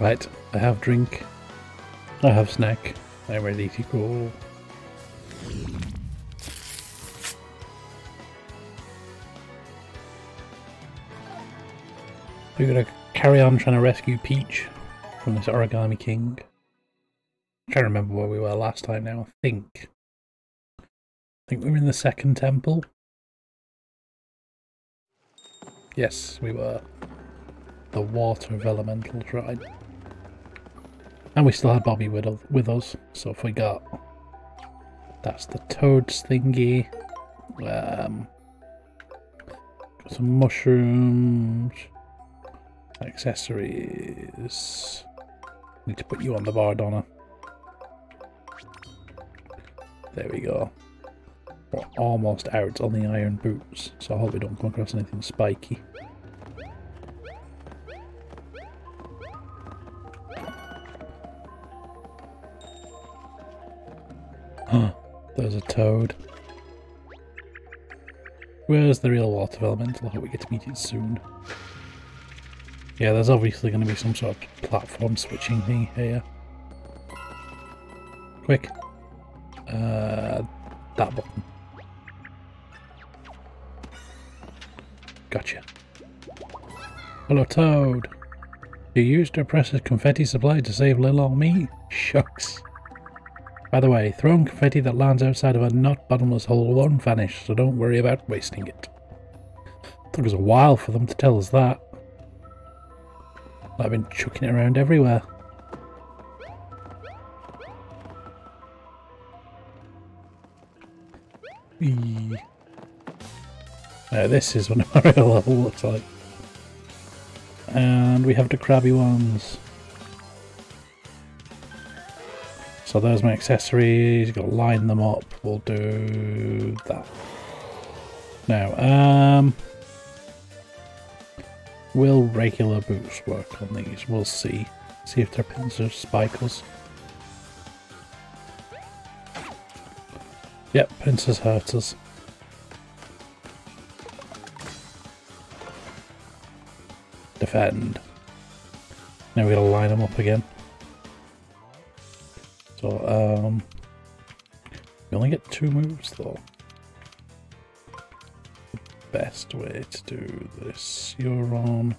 Right, I have drink. I have snack. I'm ready to go. We're gonna carry on trying to rescue Peach from this origami king. Trying to remember where we were last time now. I think. I think we were in the second temple. Yes, we were. The water Vellumental shrine. And we still had Bobby with, with us, so if we got... That's the toads thingy. Um, got some mushrooms. Accessories. Need to put you on the bar, Donna. There we go. We're almost out on the iron boots, so I hope we don't come across anything spiky. Toad. Where's the real water Vellumental? I hope we get to meet it soon. Yeah, there's obviously going to be some sort of platform switching thing here. Quick. Uh, that button. Gotcha. Hello, Toad. You used to press precious confetti supply to save little old me? Shucks. By the way, throwing confetti that lands outside of a not bottomless hole won't vanish, so don't worry about wasting it. Took us a while for them to tell us that. I've been chucking it around everywhere. Now this is what a Mario level looks like. And we have the crabby ones. So there's my accessories, You've got to line them up, we'll do that. Now, um, will regular boots work on these? We'll see. See if they're pins or spikers. Yep, pincers hurt us. Defend. Now we gotta line them up again. So, um, we only get two moves though. The best way to do this, you're on.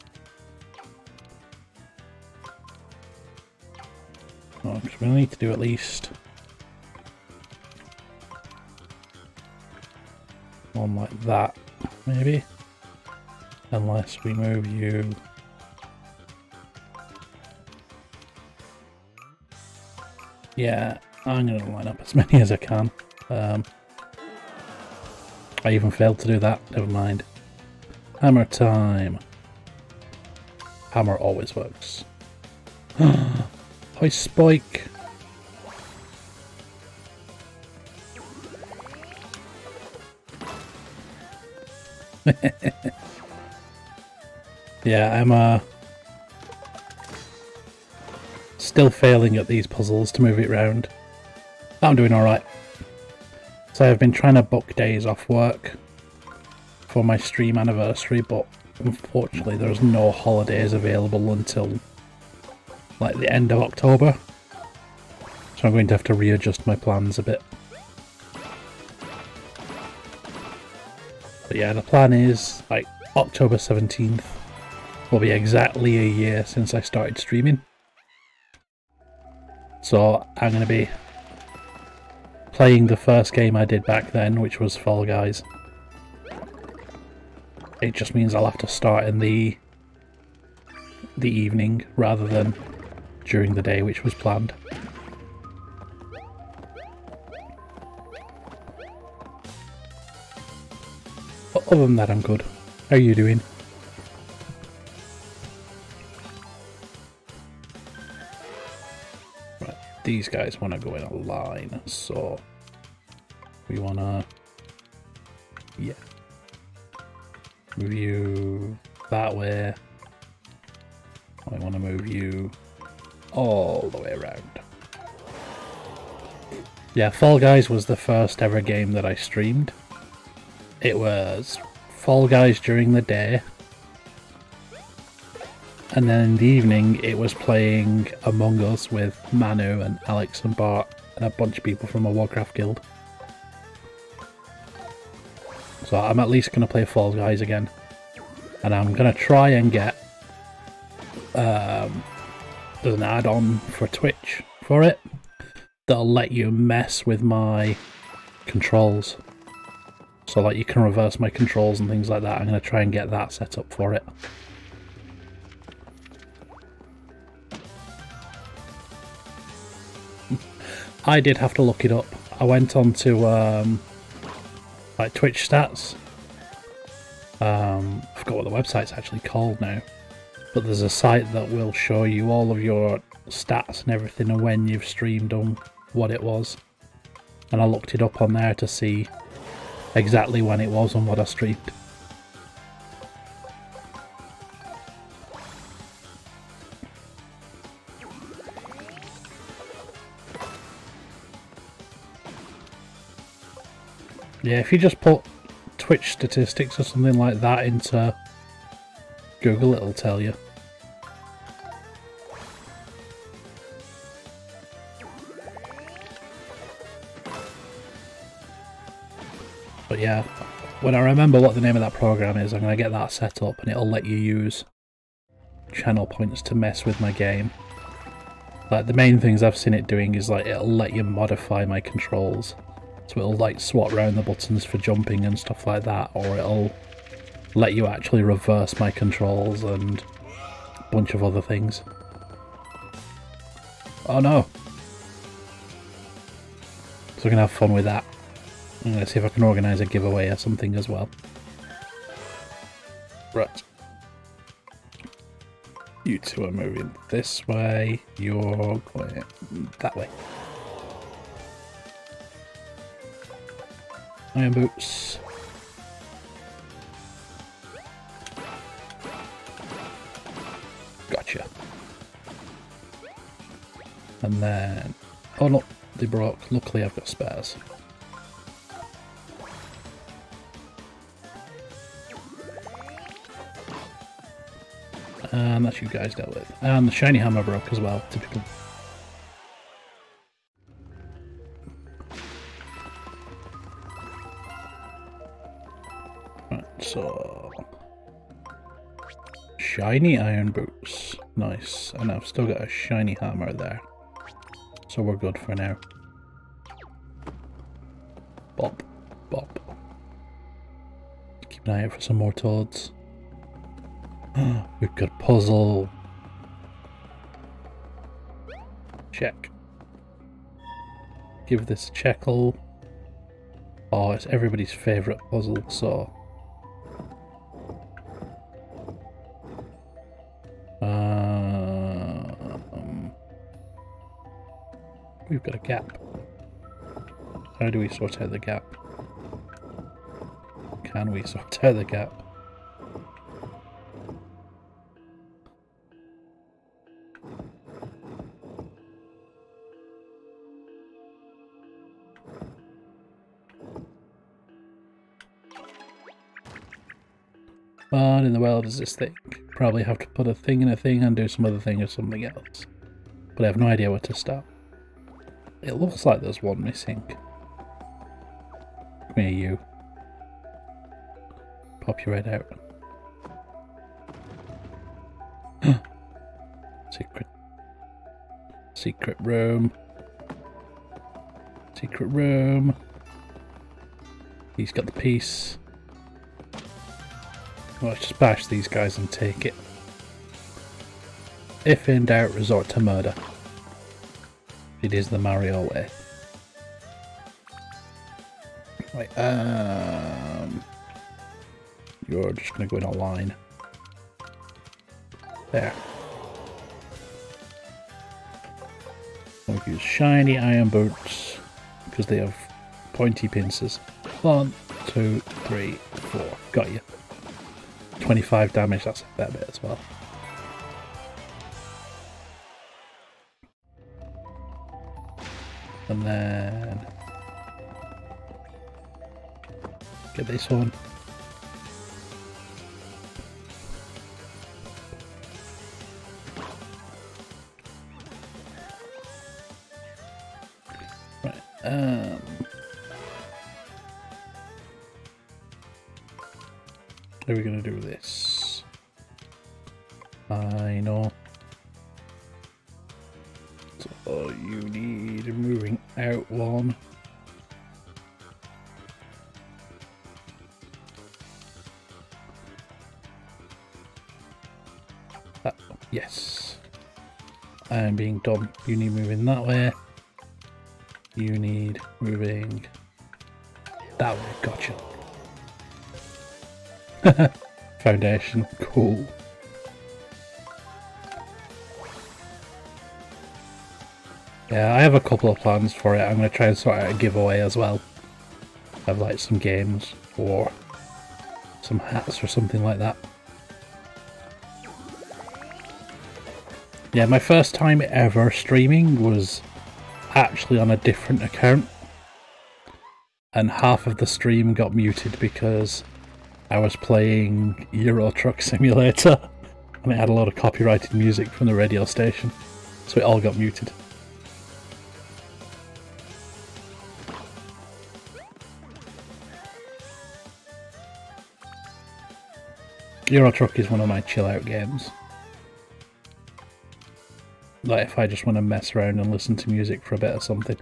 Oh, because we need to do at least one like that, maybe. Unless we move you Yeah, I'm going to line up as many as I can. Um, I even failed to do that, never mind. Hammer time. Hammer always works. Hi Spike. yeah, I'm uh Still failing at these puzzles to move it round. I'm doing alright. So I've been trying to book days off work for my stream anniversary, but unfortunately there's no holidays available until like the end of October. So I'm going to have to readjust my plans a bit. But yeah, the plan is like October 17th will be exactly a year since I started streaming. So I'm going to be playing the first game I did back then, which was Fall Guys. It just means I'll have to start in the the evening rather than during the day, which was planned. But other than that, I'm good. How are you doing? These guys want to go in a line, so we want to, yeah, move you that way. I want to move you all the way around. Yeah, Fall Guys was the first ever game that I streamed. It was Fall Guys during the day, and then in the evening it was playing Among Us with Manu and Alex and Bart and a bunch of people from a Warcraft guild. So I'm at least going to play Fall Guys again. And I'm going to try and get... Um, there's an add-on for Twitch for it that'll let you mess with my controls. So like you can reverse my controls and things like that. I'm going to try and get that set up for it. I did have to look it up. I went on to um, like Twitch stats. Um, I forgot what the website's actually called now, but there's a site that will show you all of your stats and everything and when you've streamed on what it was. And I looked it up on there to see exactly when it was and what I streamed. Yeah, if you just put Twitch statistics or something like that into Google, it'll tell you. But yeah, when I remember what the name of that program is, I'm going to get that set up and it'll let you use channel points to mess with my game. Like the main things I've seen it doing is like it'll let you modify my controls. So it'll like swap around the buttons for jumping and stuff like that, or it'll let you actually reverse my controls and a bunch of other things. Oh no! So we're gonna have fun with that. I'm gonna see if I can organise a giveaway or something as well. Right. You two are moving this way, you're going that way. Iron boots. Gotcha. And then... Oh no, they broke. Luckily I've got spares. And that's you guys dealt with. And the shiny hammer broke as well, typical. Shiny iron boots. Nice. And I've still got a shiny hammer there. So we're good for now. Bop. Bop. Keep an eye out for some more toads. We've got a puzzle. Check. Give this a checkle. Oh, it's everybody's favourite puzzle, so we've got a gap. How do we sort out the gap? Can we sort out the gap? What in the world is this thing? Probably have to put a thing in a thing and do some other thing or something else. But I have no idea where to start. It looks like there's one missing. Come here, you. Pop your head out. Secret. Secret room. Secret room. He's got the piece. Let's just bash these guys and take it. If in doubt, resort to murder. It is the Mario way. Right, um... You're just gonna go in a line. There. We'll use shiny iron boots, because they have pointy pincers. One, two, three, four. Got you. 25 damage, that's a fair bit as well. And then... Get this one. Done. You need moving that way. You need moving that way. Gotcha. Foundation. Cool. Yeah, I have a couple of plans for it. I'm going to try and sort out a giveaway as well. I have like some games or some hats or something like that. Yeah, my first time ever streaming was actually on a different account. And half of the stream got muted because I was playing Euro Truck Simulator and it had a lot of copyrighted music from the radio station. So it all got muted. Euro Truck is one of my chill out games. Like if I just want to mess around and listen to music for a bit or something.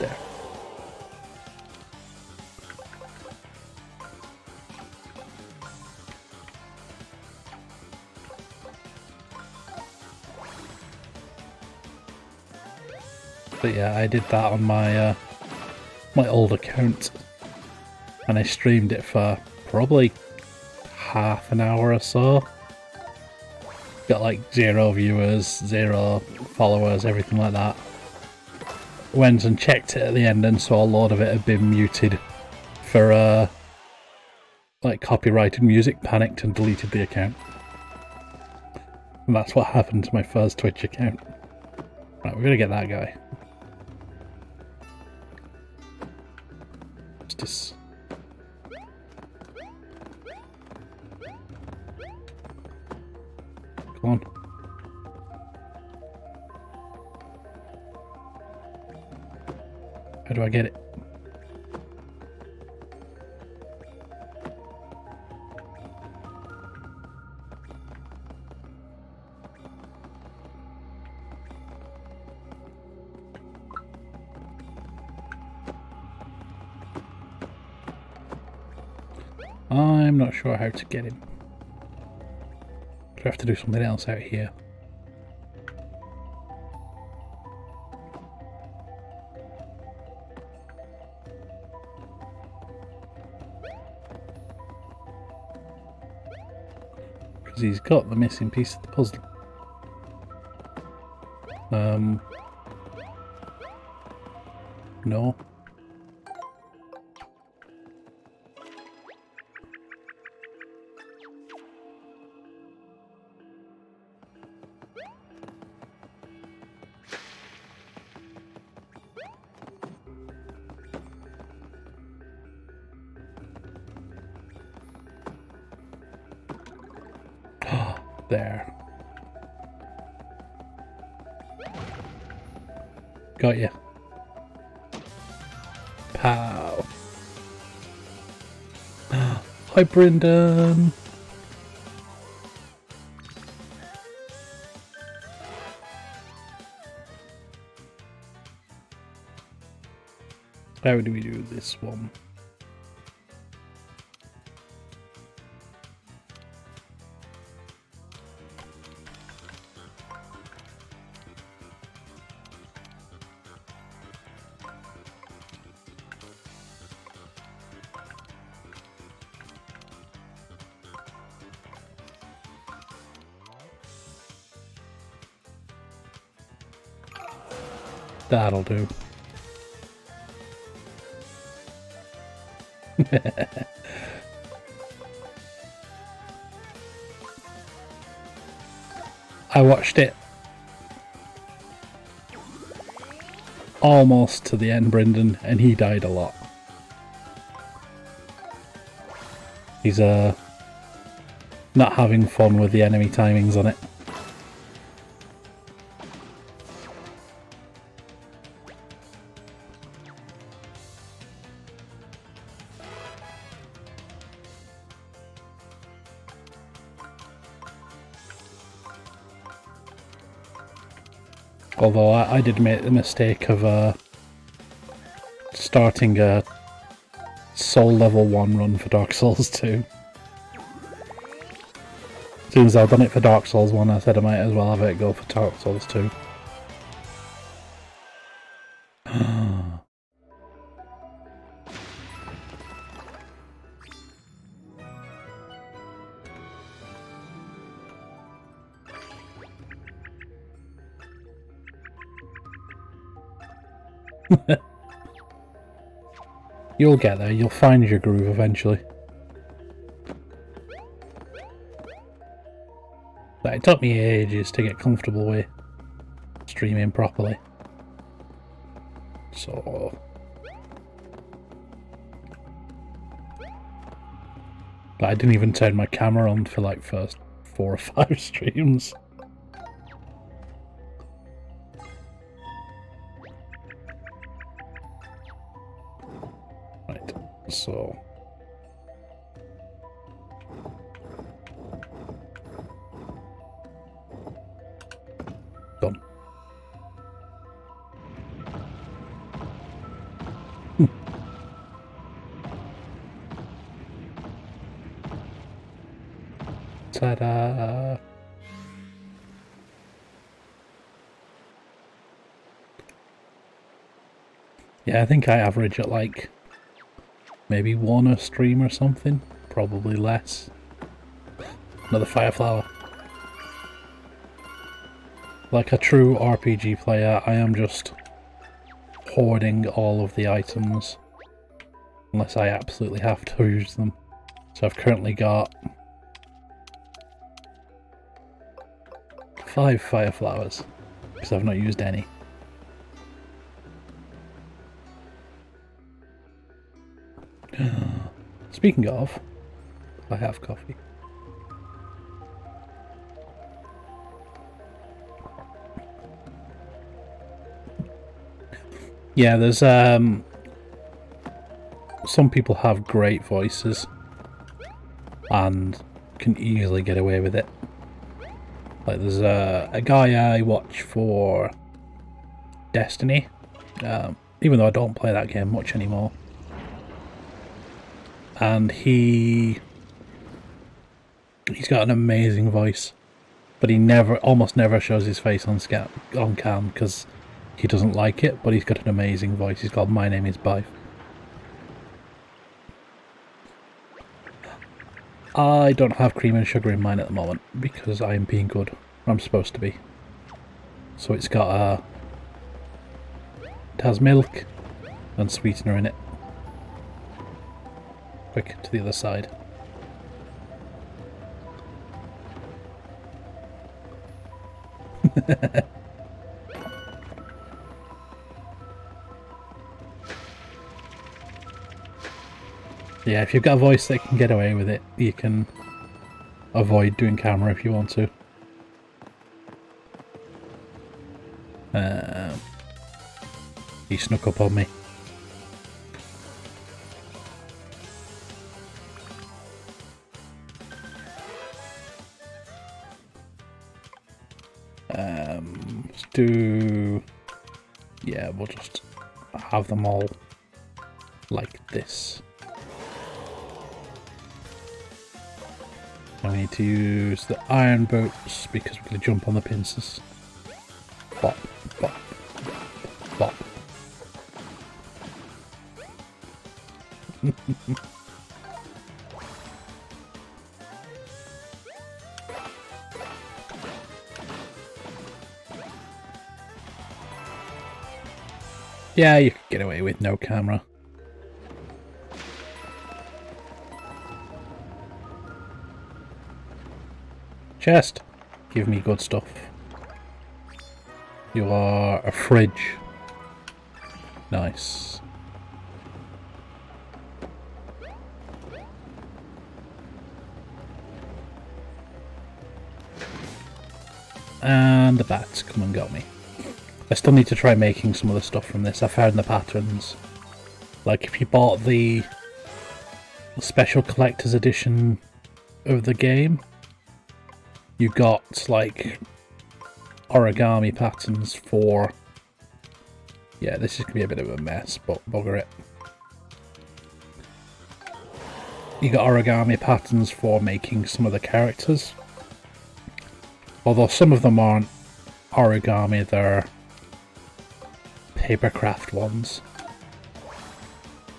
There. But yeah, I did that on my uh, my old account and I streamed it for probably half an hour or so. Got like zero viewers, zero followers, everything like that. Went and checked it at the end and saw a lot of it had been muted for uh, like copyrighted music, panicked and deleted the account. And that's what happened to my first Twitch account. Right, we're gonna get that guy. Just Come on. How do I get it? I'm not sure how to get him. I have to do something else out here? Because he's got the missing piece of the puzzle. Um... No. Hi, Brendan. How do we do this one? That'll do. I watched it almost to the end, Brendan, and he died a lot. He's uh, not having fun with the enemy timings on it. Although I, I did make the mistake of uh, starting a Soul Level 1 run for Dark Souls 2. As soon as I've done it for Dark Souls 1, I said I might as well have it go for Dark Souls 2. You'll get there, you'll find your groove eventually. But it took me ages to get comfortable with streaming properly. So... But I didn't even turn my camera on for like first four or five streams. Think I average at like Maybe one a stream or something. Probably less. Another fire flower. Like a true RPG player, I am just hoarding all of the items. Unless I absolutely have to use them. So I've currently got five fire flowers because I've not used any. Speaking of, I have coffee. Yeah, there's um some people have great voices and can easily get away with it. Like there's a, a guy I watch for Destiny, um, even though I don't play that game much anymore and he he's got an amazing voice, but he never, almost never shows his face on scam, on cam because he doesn't like it. But he's got an amazing voice. He's called My Name Is Byf. I don't have cream and sugar in mine at the moment because I am being good. I'm supposed to be. So it's got a. Uh, it has milk and sweetener in it quick to the other side. yeah, if you've got a voice that can get away with it, you can avoid doing camera if you want to. Uh, he snuck up on me. Do... Yeah, we'll just have them all like this. I need to use the iron boots because we're going to jump on the pincers. Bop, bop, bop. Yeah, you could get away with no camera. Chest. Give me good stuff. You are a fridge. Nice. And the bats come and got me. I still need to try making some of the stuff from this. I found the patterns. Like if you bought the special collector's edition of the game, you got like origami patterns for... Yeah, this is going to be a bit of a mess, but bugger it. You got origami patterns for making some of the characters. Although some of them aren't origami, they're papercraft ones.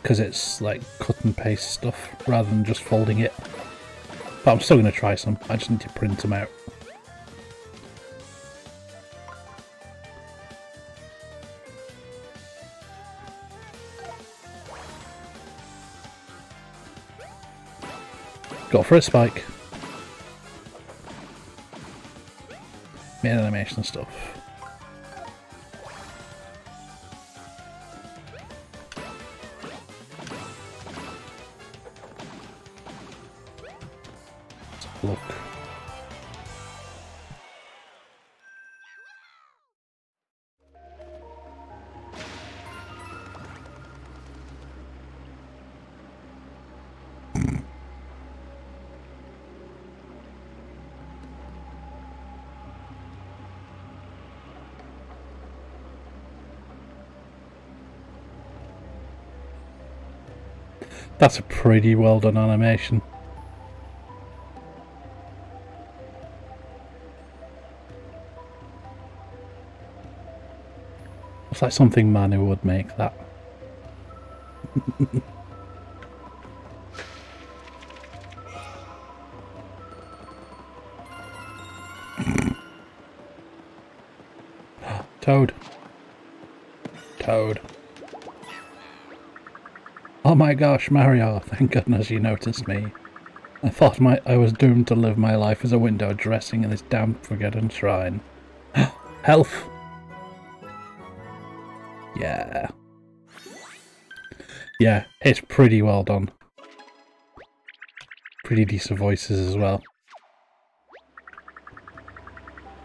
Because it's like cut and paste stuff rather than just folding it. But I'm still going to try some. I just need to print them out. Go for a spike. Main animation stuff. That's a pretty well done animation. Looks like something Manu would make that. Toad. Toad. Oh my gosh, Mario, thank goodness you noticed me. I thought my I was doomed to live my life as a window dressing in this damp forgotten shrine. Health! Yeah. Yeah, it's pretty well done. Pretty decent voices as well.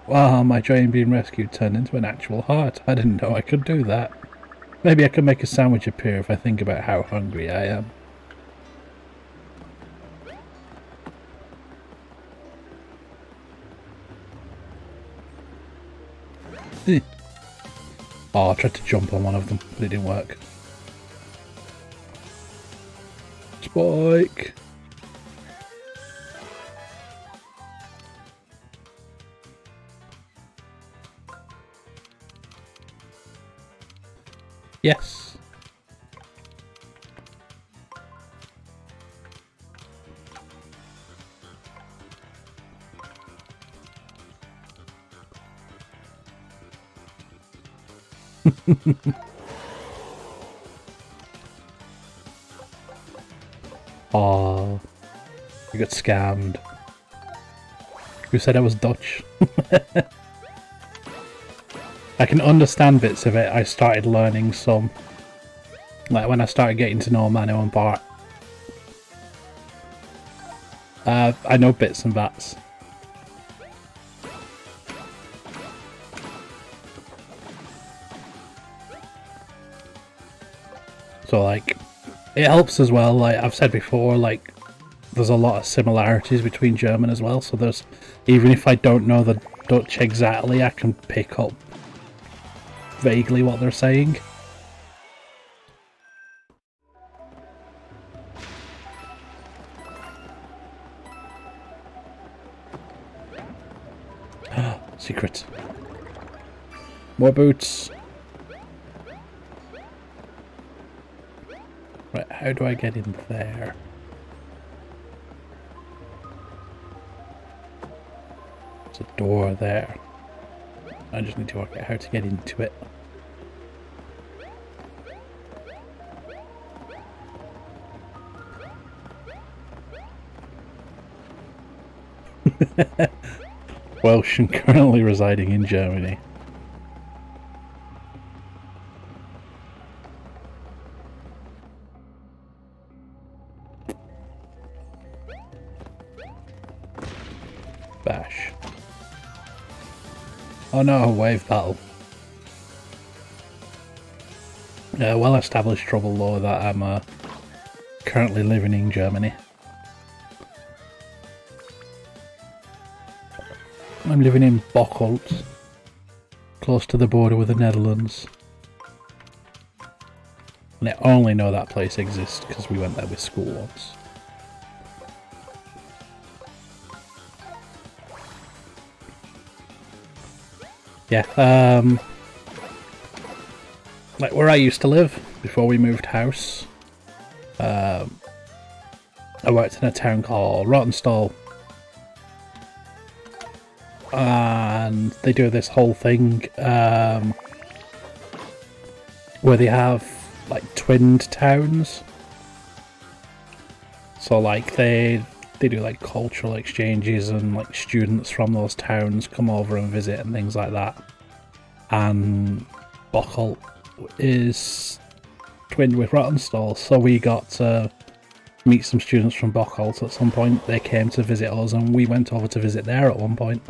Wow, my train being rescued turned into an actual heart. I didn't know I could do that. Maybe I could make a sandwich appear if I think about how hungry I am. Oh, I tried to jump on one of them, but it didn't work. Spike! Yes. oh, you got scammed. Who said I was Dutch? I can understand bits of it. I started learning some. Like when I started getting to know Manu and Bart. Uh, I know bits and bats. So like, it helps as well. Like I've said before, like there's a lot of similarities between German as well. So there's, even if I don't know the Dutch exactly, I can pick up vaguely what they're saying. Secret. More boots. Right, how do I get in there? There's a door there. I just need to work out how to get into it. Welsh and currently residing in Germany. Bash. Oh no, wave battle. Uh, well established trouble law that I'm uh, currently living in Germany. I'm living in Bocholt, close to the border with the Netherlands. And I only know that place exists because we went there with school once. Yeah, um... Like where I used to live before we moved house. Um, I worked in a town called Rawtenstall. And they do this whole thing um, where they have like twinned towns. So like they they do like cultural exchanges and like students from those towns come over and visit and things like that. And Bocholt is twinned with Rawtenstall, so we got to meet some students from Bocholt at some point. They came to visit us and we went over to visit there at one point.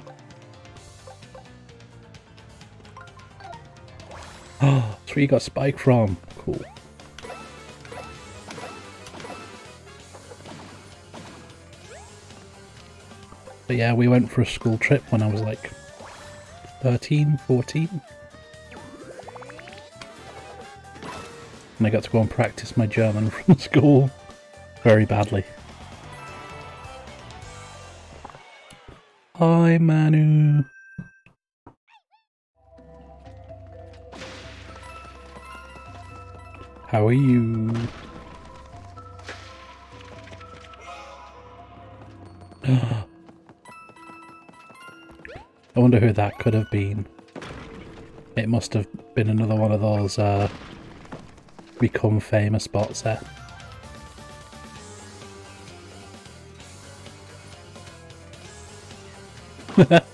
That's where you got Spike from. Cool. But yeah, we went for a school trip when I was like 13, 14. And I got to go and practice my German from school very badly. Hi Manu. How are you? I wonder who that could have been. It must have been another one of those uh, become famous bots there.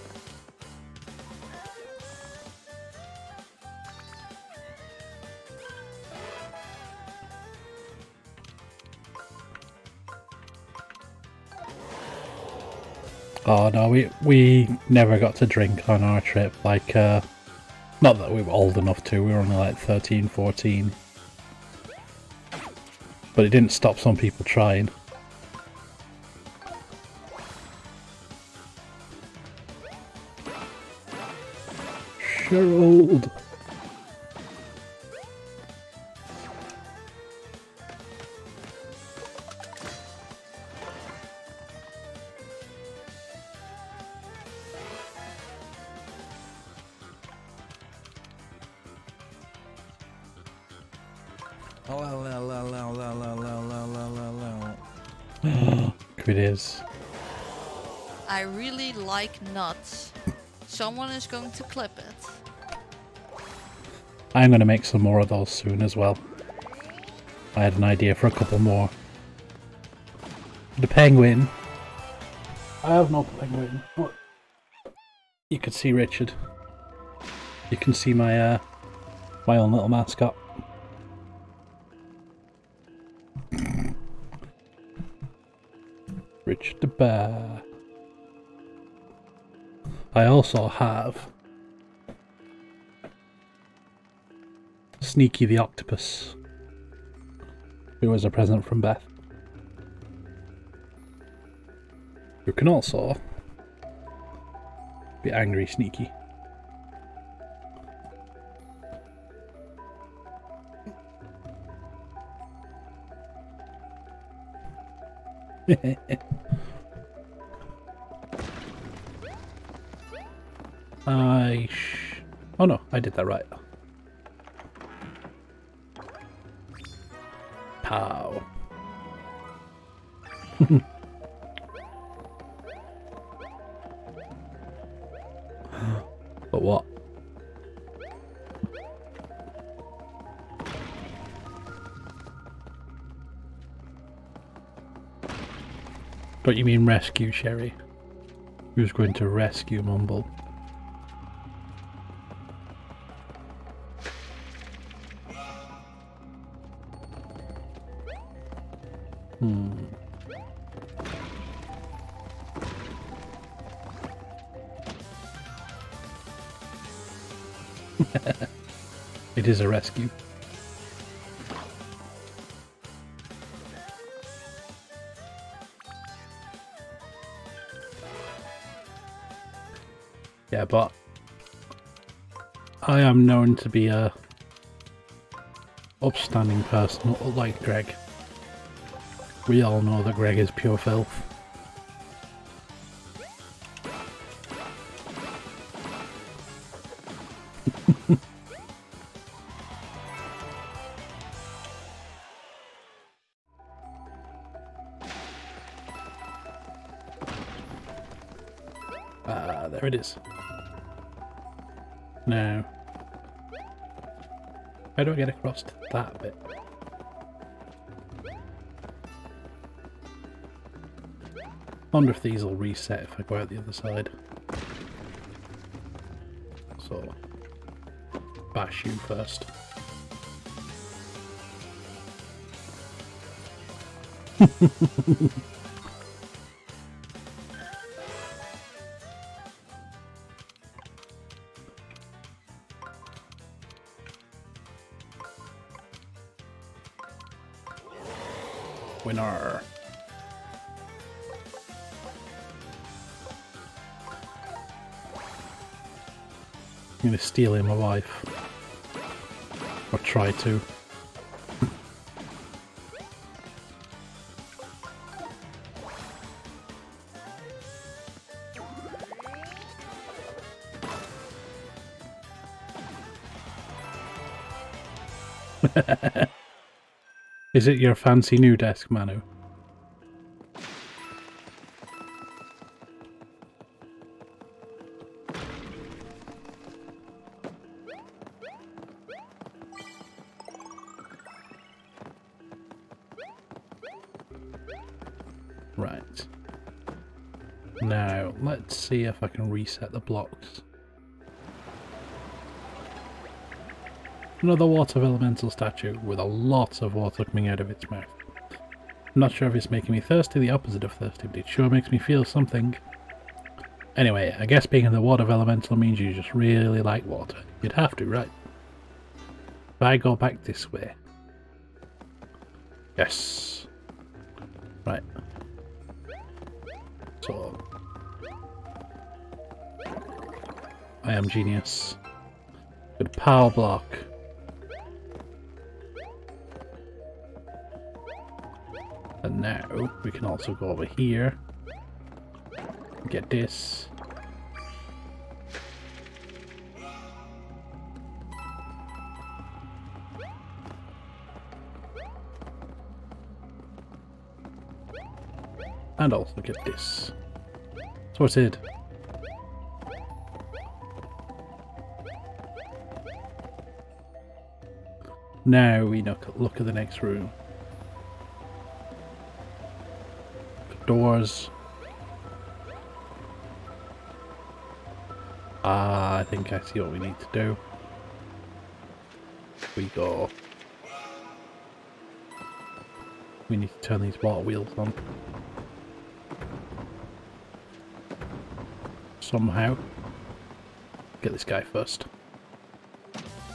no, we we never got to drink on our trip. Like, uh, not that we were old enough to. We were only like 13, 14. But it didn't stop some people trying. It nuts. Someone is going to clip it. I'm going to make some more of those soon as well. I had an idea for a couple more. The penguin. I have no penguin, but you could see Richard. You can see my uh, my own little mascot. Richard the Bear. I also have Sneaky the Octopus, who was a present from Beth. You can also be angry Sneaky. Oh no, I did that right. Pow. but what? Don't you mean rescue, Sherry? Who's going to rescue Mumble? Is a rescue. Yeah, but I am known to be a upstanding person like Greg. We all know that Greg is pure filth. It is. Now, how do I get across to that bit? wonder if these will reset if I go out the other side. So, bash you first. I'm gonna steal him a wife. Or try to. Is it your fancy new desk, Manu? Right. Now, let's see if I can reset the blocks. Another water elemental statue with a lot of water coming out of its mouth. I'm not sure if it's making me thirsty, the opposite of thirsty, but it sure makes me feel something. Anyway, I guess being in the water elemental means you just really like water. You'd have to, right? If I go back this way. Yes. I am genius. Good power block. And now oh, we can also go over here. Get this. And also get this. Sorted. Now we look, look at the next room. Doors. Ah, I think I see what we need to do. We go. We need to turn these water wheels on. Somehow. Get this guy first.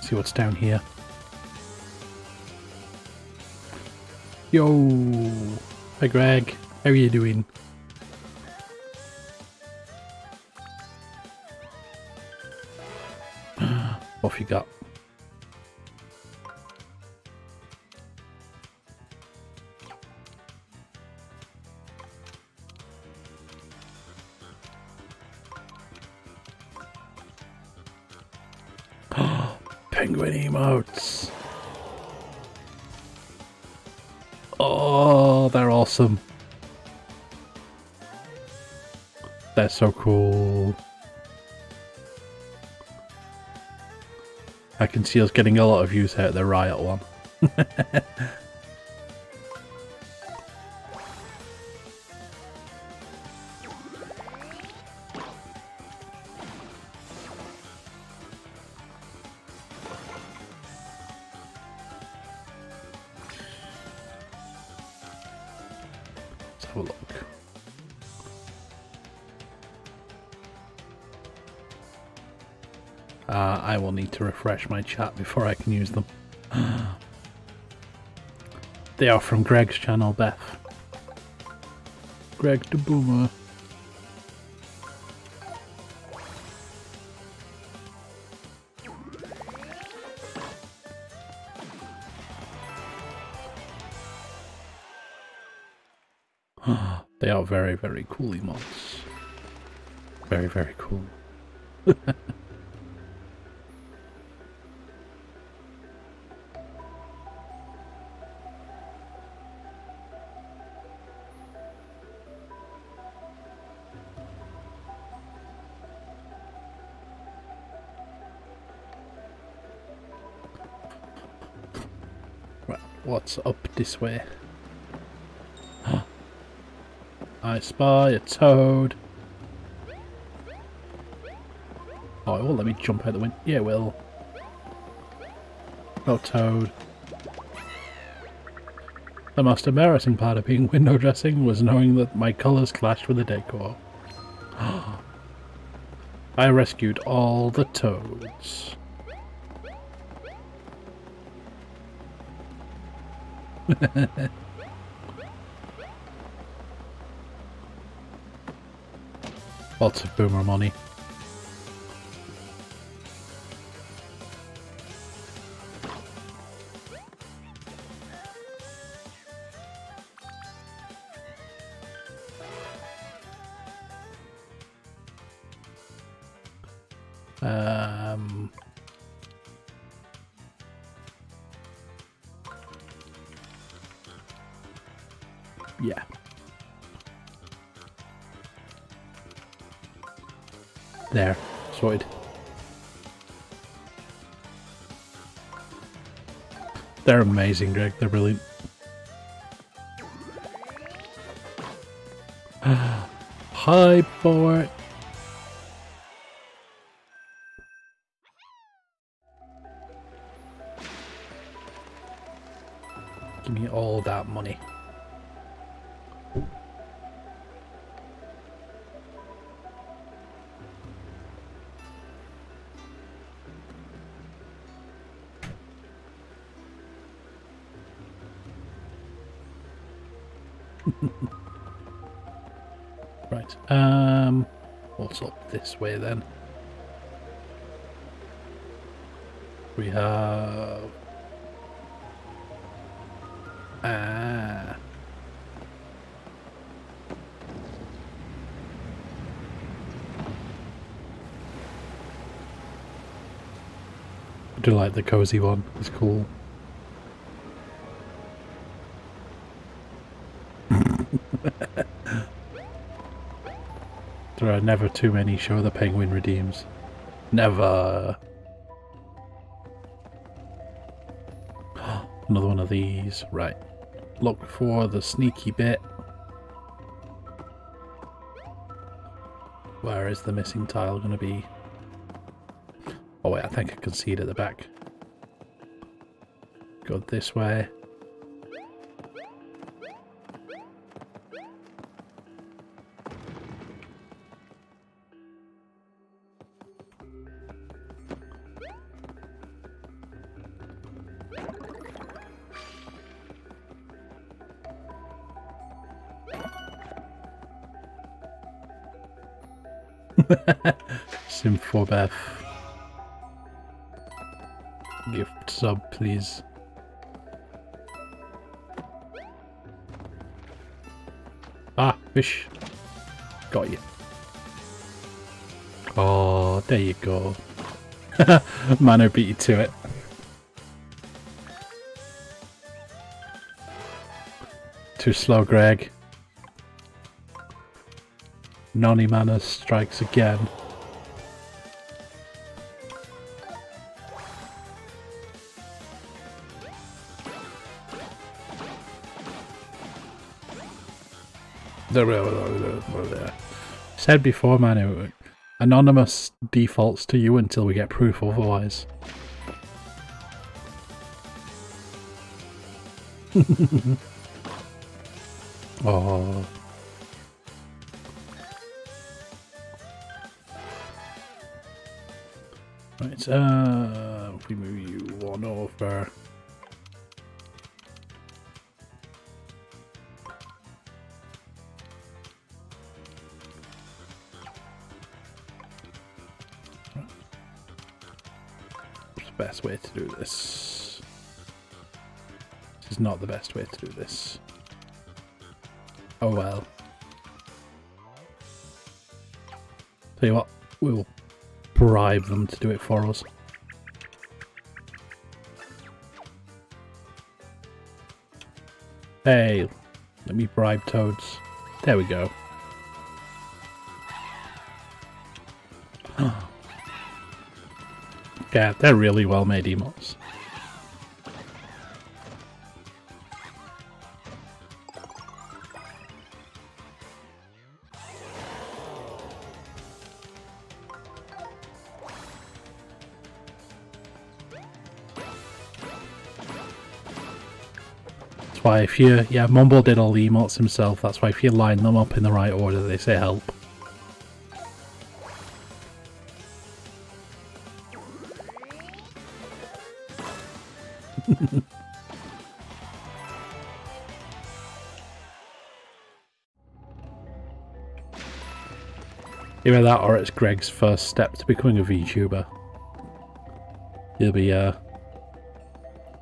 See what's down here. Yo! Hi Greg, how are you doing? So cool. I can see us getting a lot of use out of the Riot one. to refresh my chat before I can use them. they are from Greg's channel, Beth. Greg the Boomer. they are very, very cool emotes. Very, very cool. this way? I spy a toad. Oh, it won't let me jump out the window. Yeah, it will. Oh, toad. The most embarrassing part of being window dressing was knowing that my colours clashed with the decor. I rescued all the toads. Lots of boomer money. Amazing, Greg. They're brilliant. Hi, boy. Give me all that money. Right. Um, what's up this way then? We have Ah. I do like the cozy one. It's cool. There are never too many show the penguin redeems. Never. Another one of these. Right. Look for the sneaky bit. Where is the missing tile going to be? Oh wait, I think I can see it at the back. Go this way. Symphobeth. Gift sub, please. Ah, fish. Got you. Oh, there you go. Manu beat you to it. Too slow, Greg. Nonny Mana strikes again. Said before, man, anonymous defaults to you until we get proof otherwise. oh. Right, uh, we move you one over. What's the best way to do this? This is not the best way to do this. Oh well. Tell you what, we'll bribe them to do it for us. Hey, let me bribe Toads. There we go. yeah, they're really well made emotes. Why if you, yeah, Mumble did all the emotes himself, that's why if you line them up in the right order, they say help. Either that or it's Greg's first step to becoming a VTuber. He'll be uh,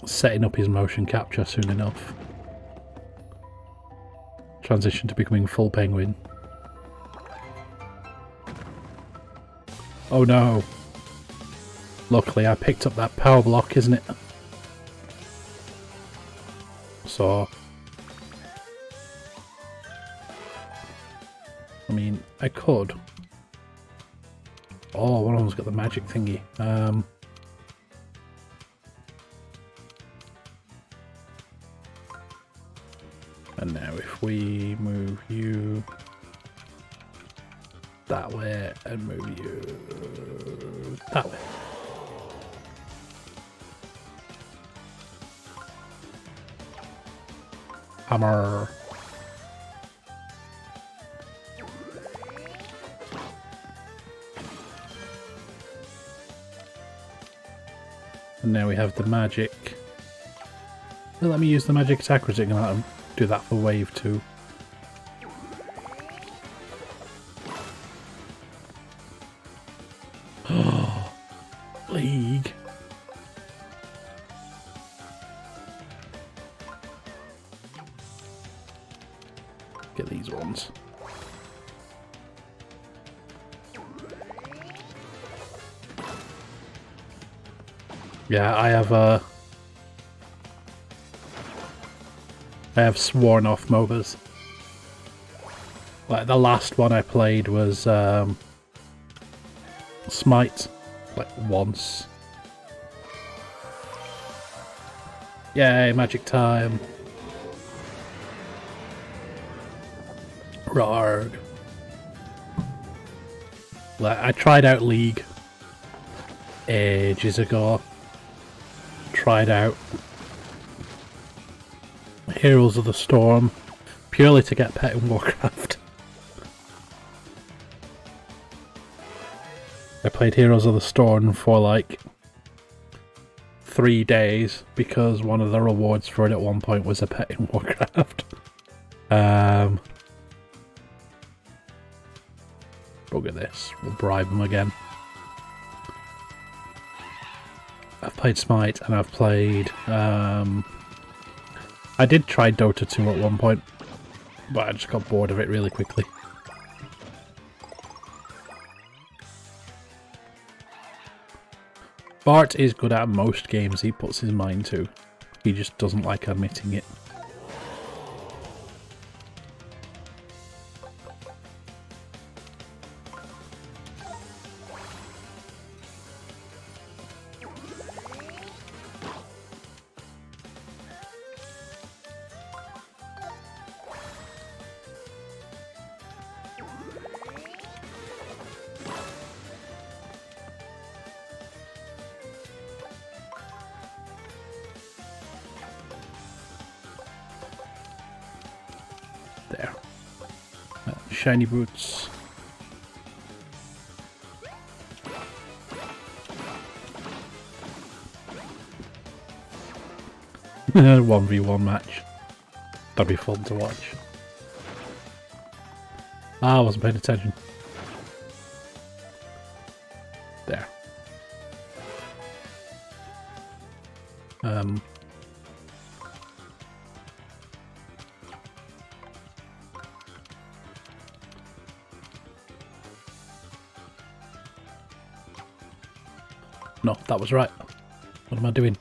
setting up his motion capture soon enough. Transition to becoming full penguin. Oh no. Luckily I picked up that power block, isn't it? So... I mean, I could. Oh, one of them's got the magic thingy. Um... that way. Hammer. And now we have the magic. Let me use the magic attack, is it to do that for wave 2? Yeah, I have uh I have sworn off MOBAs. Like the last one I played was um Smite, like once. Yay, magic time. Rarg. Like, I tried out League ages ago. Tried out Heroes of the Storm purely to get pet in Warcraft. I played Heroes of the Storm for like three days because one of the rewards for it at one point was a pet in Warcraft. Um, at this, we'll bribe them again. Played Smite and I've played. Um, I did try Dota 2 at one point, but I just got bored of it really quickly. Bart is good at most games he puts his mind to. He just doesn't like admitting it. Shiny boots. One v one match. That'd be fun to watch. Ah, I wasn't paying attention. Was right. What am I doing?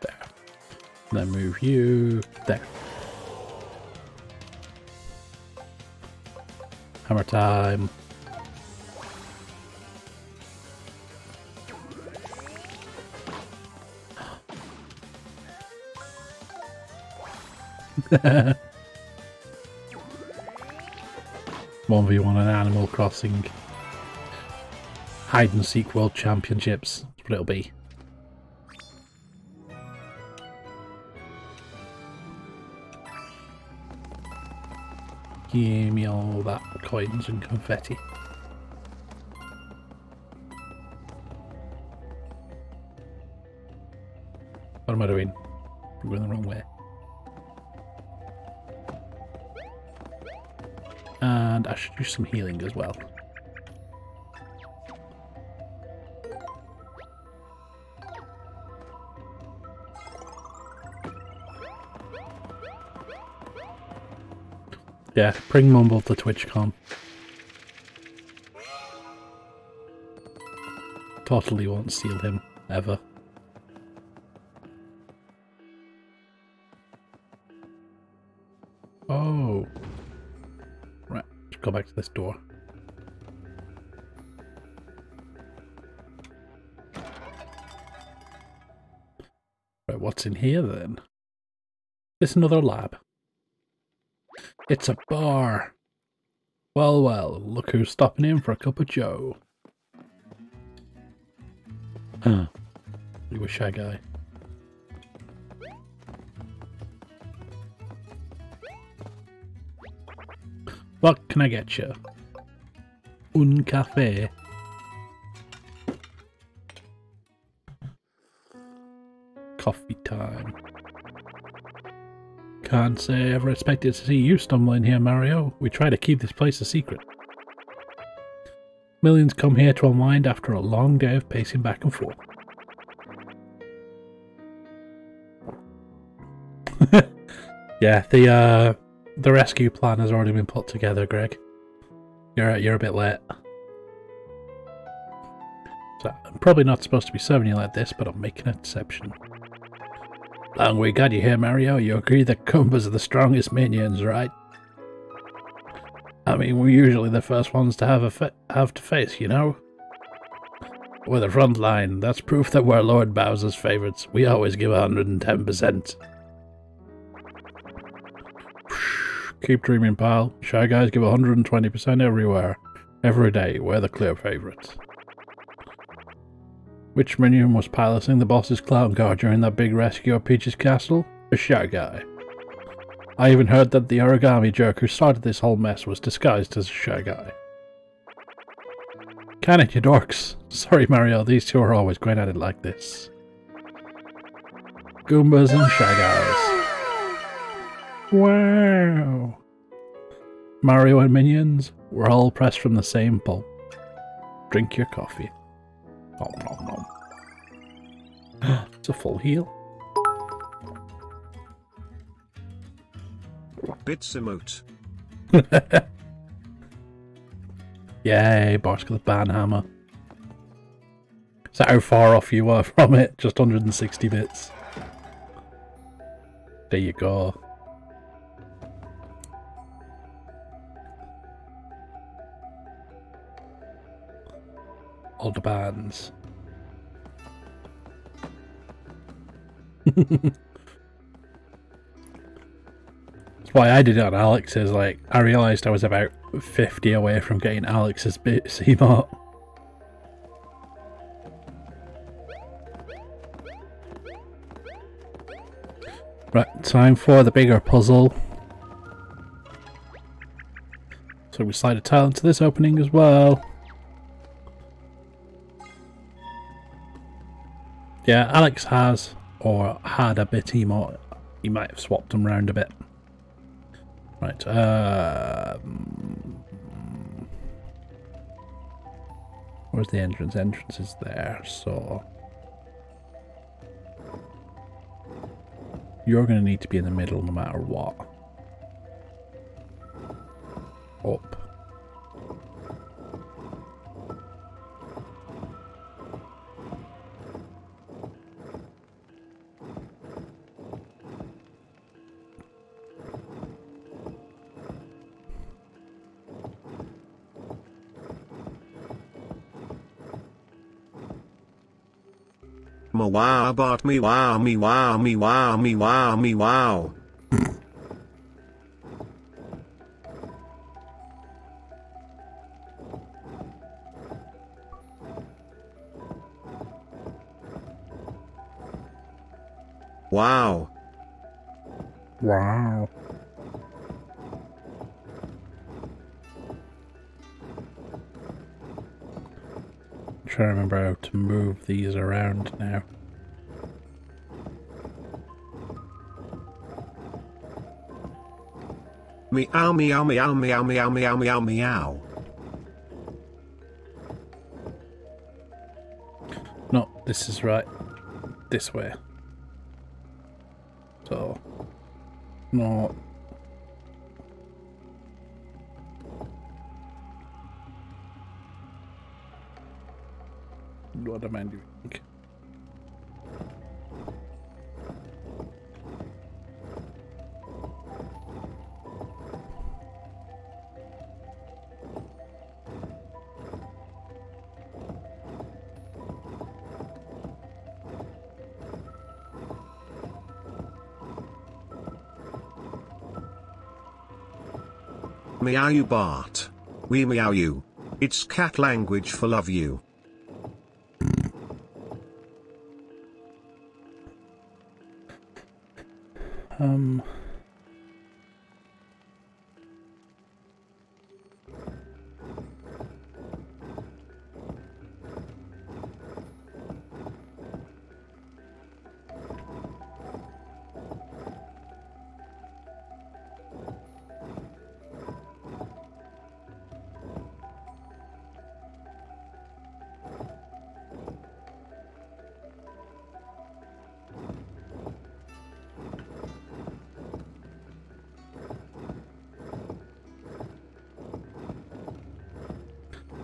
There. Then move you there. Hammer time. One v one on Animal Crossing. Hide and seek world championships. That's what it'll be. Give me all that coins and confetti. What am I doing? I'm going the wrong way. And I should do some healing as well. Yeah, bring Mumble to TwitchCon. Totally won't steal him, ever. Go back to this door. Right, what's in here then? This another lab. It's a bar. Well, well, look who's stopping in for a cup of joe. Huh. You a shy guy. What can I get you? Un cafe. Coffee time. Can't say I ever expected to see you stumbling here, Mario. We try to keep this place a secret. Millions come here to unwind after a long day of pacing back and forth. yeah, the uh, the rescue plan has already been put together, Greg. You're you're a bit late. So I'm probably not supposed to be serving you like this, but I'm making an exception. Long we got you here, Mario. You agree that Goombas are the strongest minions, right? I mean, we're usually the first ones to have a have to face, you know. We're the front line. That's proof that we're Lord Bowser's favorites. We always give 110%. Keep dreaming, pal. Shy Guys give 120% everywhere. Every day, we're the clear favorites. Which minion was piloting the boss's clown car during that big rescue at Peach's castle? A Shy Guy. I even heard that the origami jerk who started this whole mess was disguised as a Shy Guy. Can it, you dorks? Sorry, Mario, these two are always going at it like this. Goombas and Shy Guys. Wow. Mario and Minions, we're all pressed from the same pulp. Drink your coffee. Nom nom nom. it's a full heal. Bits emote. Yay, Barsk the Banhammer. Is that how far off you were from it? Just 160 bits. There you go. The bands. That's why I did it on Alex's, like, I realised I was about 50 away from getting Alex's bit emote. Right, time for the bigger puzzle. So we slide a tile into this opening as well. Yeah, Alex has, or had a bit emote. He might have swapped them around a bit. Right, um, Where's the entrance? Entrance is there, so... You're going to need to be in the middle no matter what. up. Ma wow bart me wow me wow me wow me wow me wow. Wow. Wow. Trying to remember how to move these around now. Meow meow meow meow meow meow meow meow. No, this is right. This way. So, no. What am I doing? Meow you Bart. We meow you. It's cat language for love you. Um.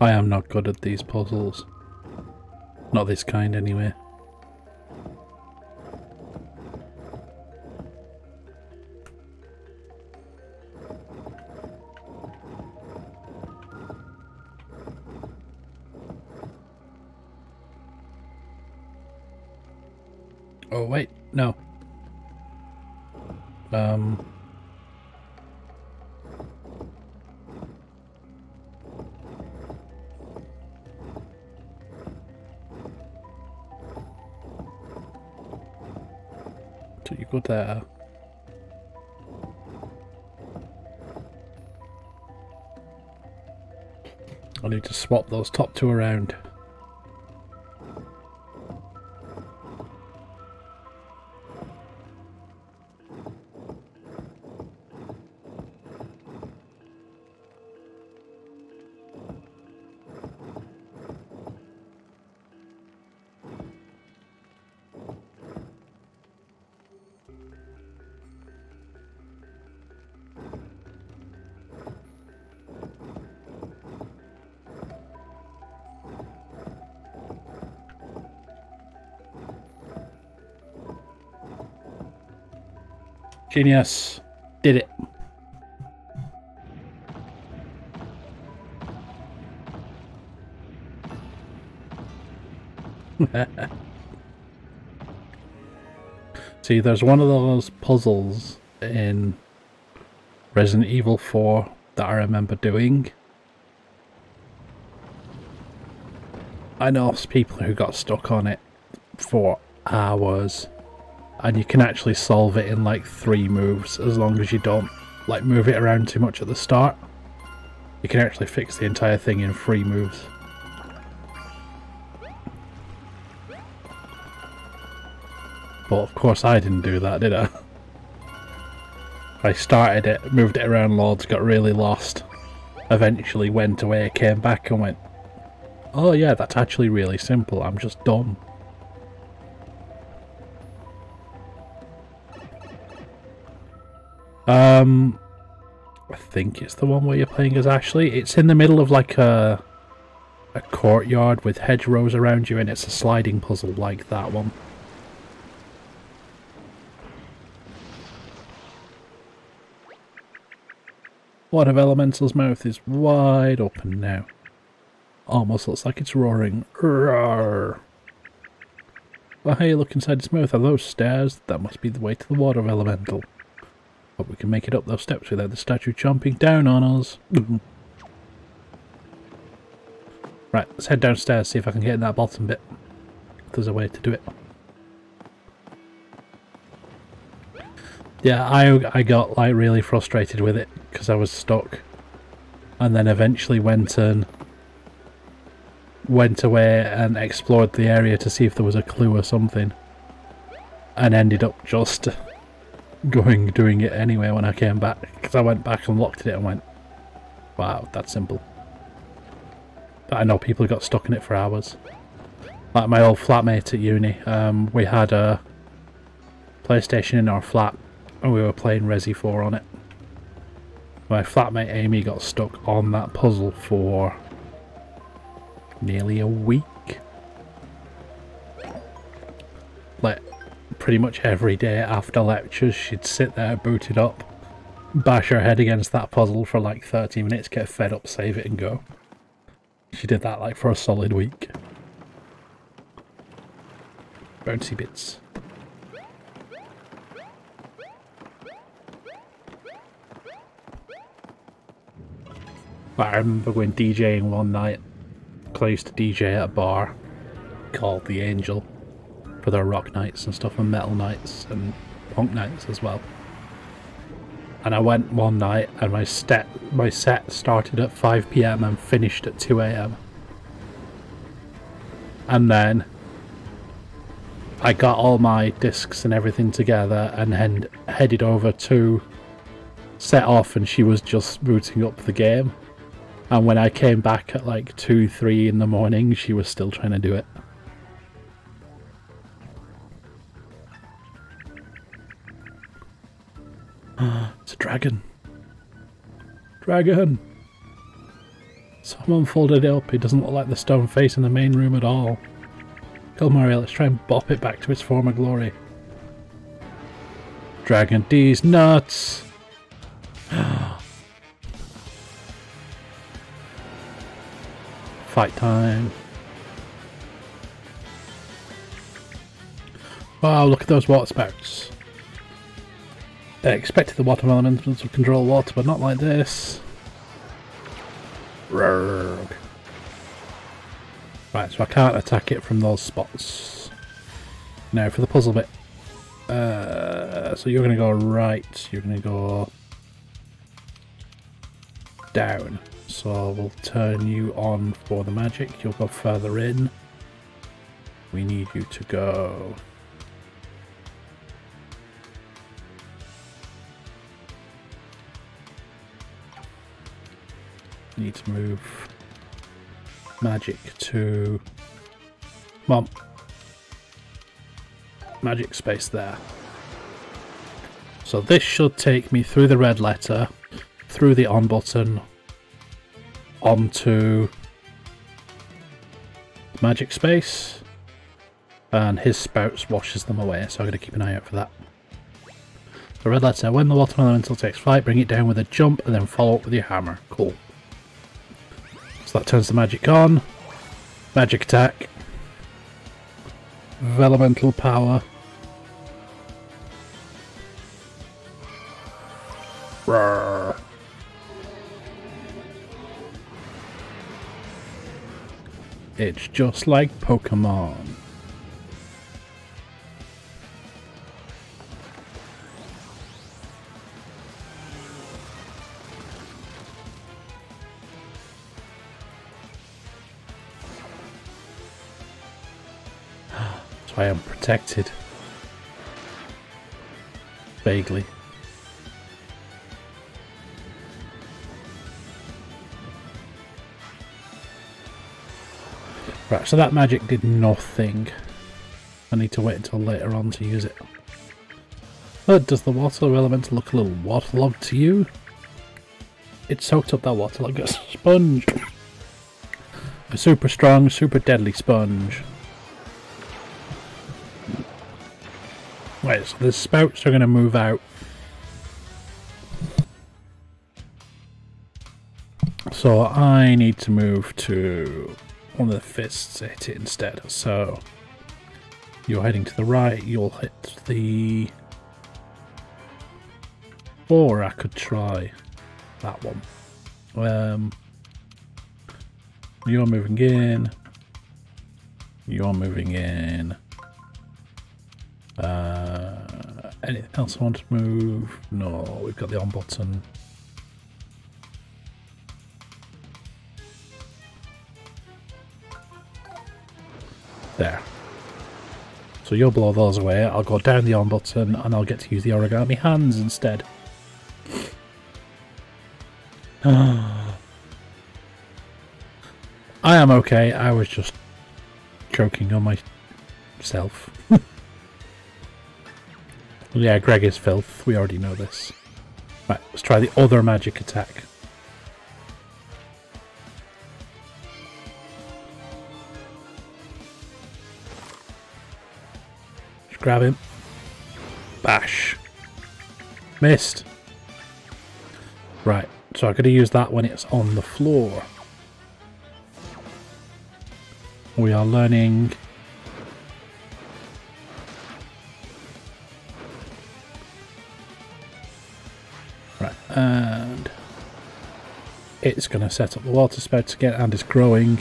I am not good at these puzzles. Not this kind, anyway. Top two around. Genius. Did it. See, there's one of those puzzles in Resident Evil 4 that I remember doing. I know people who got stuck on it for hours and you can actually solve it in like three moves as long as you don't like move it around too much at the start. You can actually fix the entire thing in three moves. But of course I didn't do that, did I? I started it, moved it around loads, got really lost. Eventually went away, came back and went, Oh yeah, that's actually really simple, I'm just dumb. Um, I think it's the one where you're playing as Ashley. It's in the middle of like a a courtyard with hedgerows around you and it's a sliding puzzle like that one. One of Elemental's mouth is wide open now. Almost looks like it's roaring. Roar. Well, hey, look inside its mouth. Are those stairs? That must be the way to the Water Vellumental. Can make it up those steps without the statue chomping down on us. right, let's head downstairs, see if I can get in that bottom bit. If there's a way to do it. Yeah, I, I got like really frustrated with it because I was stuck. And then eventually went and went away and explored the area to see if there was a clue or something. And ended up just going doing it anyway when I came back because I went back and looked at it and went, wow, that's simple. But I know people got stuck in it for hours. Like my old flatmate at uni, um, we had a PlayStation in our flat and we were playing Resi 4 on it. My flatmate Amy got stuck on that puzzle for nearly a week. Pretty much every day after lectures, she'd sit there booted up, bash her head against that puzzle for like 30 minutes, get fed up, save it and go. She did that like for a solid week. Bouncy bits. I remember going DJing one night. I used to DJ at a bar called The Angel for their rock nights and stuff and metal nights and punk nights as well. And I went one night and my set my set started at 5 p.m. and finished at 2 a.m. And then I got all my discs and everything together and headed over to set off and she was just booting up the game and when I came back at like 2, 3 in the morning, she was still trying to do it. It's a dragon. Dragon! Someone folded it up. It doesn't look like the stone face in the main room at all. Mario, let's try and bop it back to its former glory. Dragon D's nuts! Fight time. Wow, look at those water spouts. I expected the water Vellumentals to control water, but not like this. Right, so I can't attack it from those spots. Now for the puzzle bit. Uh, so you're going to go right, you're going to go down. So we'll turn you on for the magic. You'll go further in. We need you to go. Need to move magic to... Mom. Magic space there. So this should take me through the red letter, through the on button, onto magic space and his spouts washes them away so I'm going to keep an eye out for that. The red letter, when the water Vellumental takes flight bring it down with a jump and then follow up with your hammer. Cool. That turns the magic on. Magic attack. Elemental power. It's just like Pokemon. I am protected. Vaguely. Right, so that magic did nothing. I need to wait until later on to use it. But does the water element look a little waterlogged to you? it soaked up that water like a sponge. A super strong, super deadly sponge. Right, so the spouts are going to move out. So I need to move to one of the fists hit it instead. So you're heading to the right, you'll hit the... Or I could try that one. Um, you're moving in. You're moving in. Uh, anything else I want to move? No, we've got the on button. There. So you'll blow those away, I'll go down the on button and I'll get to use the origami hands instead. I am okay, I was just choking on myself. Yeah, Greg is filth, we already know this. Right, let's try the other magic attack. Just grab him. Bash. Missed. Right, so I'm going to use that when it's on the floor. We are learning and it's going to set up the water spouts again and it's growing.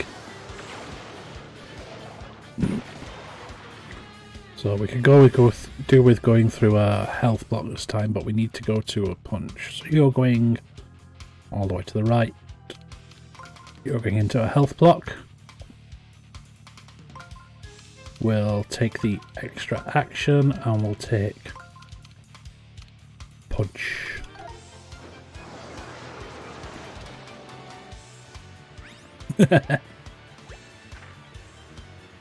So we can go with go th do with going through a health block this time, but we need to go to a punch. So you're going all the way to the right. You're going into a health block. We'll take the extra action and we'll take punch. Does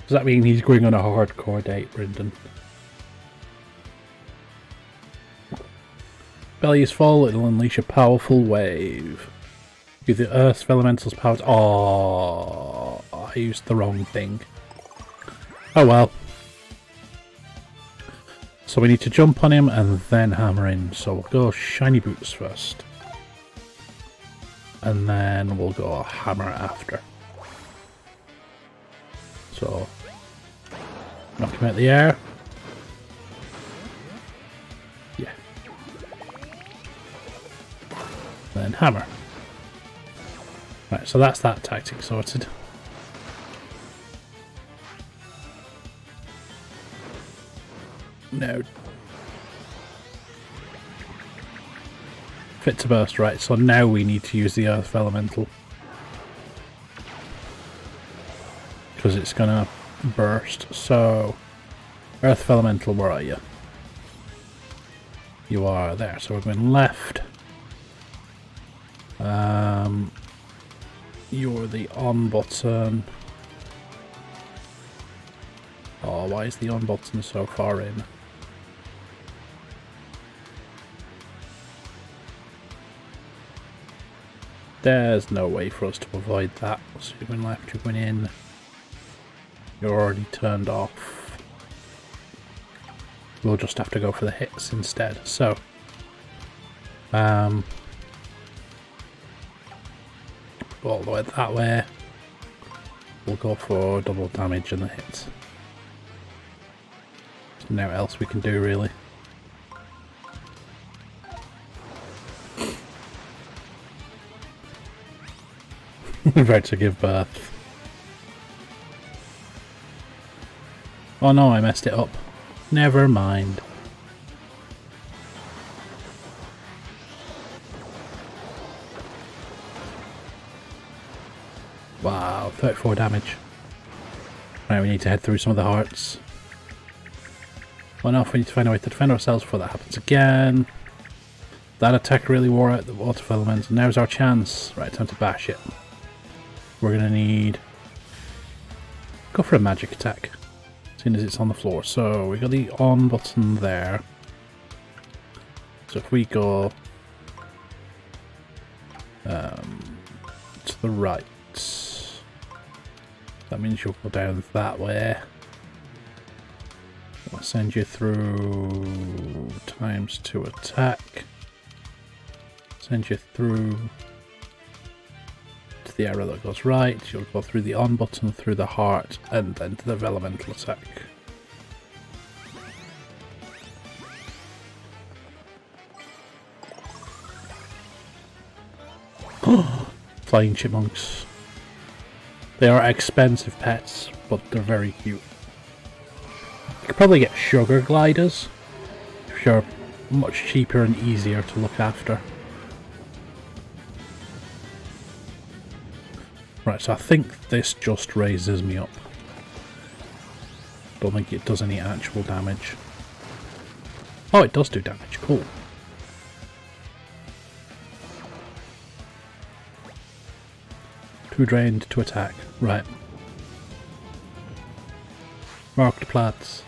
that mean he's going on a hardcore date, Brendan? Belly is full, it'll unleash a powerful wave. Give the Earth's elementals powers. Oh, I used the wrong thing. Oh well. So we need to jump on him and then hammer in. So we'll go shiny boots first. And then we'll go hammer after. So knock him out the air. Yeah. Then hammer. Right, so that's that tactic sorted. No. Fit to burst, right, so now we need to use the Earth Vellumental. Because it's gonna burst, so... Earth Vellumental, where are you? You are there, so we're going left. Um, you're the on button. Oh, why is the on button so far in? There's no way for us to avoid that. So you're going left, you're going in. You're already turned off. We'll just have to go for the hits instead. So, um, all the way that way. We'll go for double damage and the hits. There's no else we can do really. about to give birth. Oh no, I messed it up. Never mind. Wow, 34 damage. Right, we need to head through some of the hearts. Well, enough, we need to find a way to defend ourselves before that happens again. That attack really wore out the water element, and now's our chance. Right, time to bash it. We're gonna need... Go for a magic attack, seeing as it's on the floor. So, we got the on button there. So if we go... Um, to the right. That means you'll go down that way. I'll send you through times to attack. Send you through the arrow that goes right. You'll go through the on button, through the heart, and then to the elemental attack. Flying chipmunks. They are expensive pets, but they're very cute. You could probably get sugar gliders, which are much cheaper and easier to look after. Right, so I think this just raises me up. Don't think it does any actual damage. Oh, it does do damage. Cool. Too drained to attack. Right. Marked plats.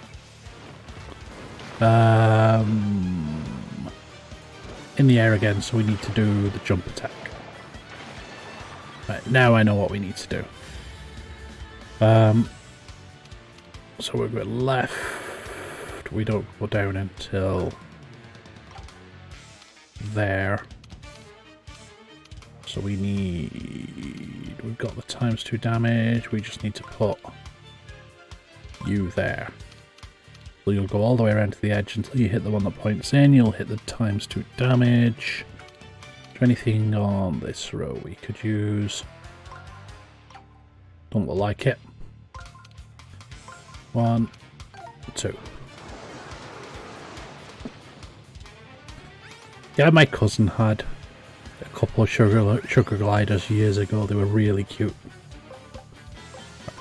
Um, in the air again, so we need to do the jump attack. Right, now I know what we need to do. Um, so we're going left. We don't go down until there. So we need... We've got the times 2 damage. We just need to put you there. So you'll go all the way around to the edge until you hit the one that points in. You'll hit the times 2 damage. There anything on this row we could use? Don't look like it. One, two. Yeah, my cousin had a couple of sugar sugar gliders years ago. They were really cute.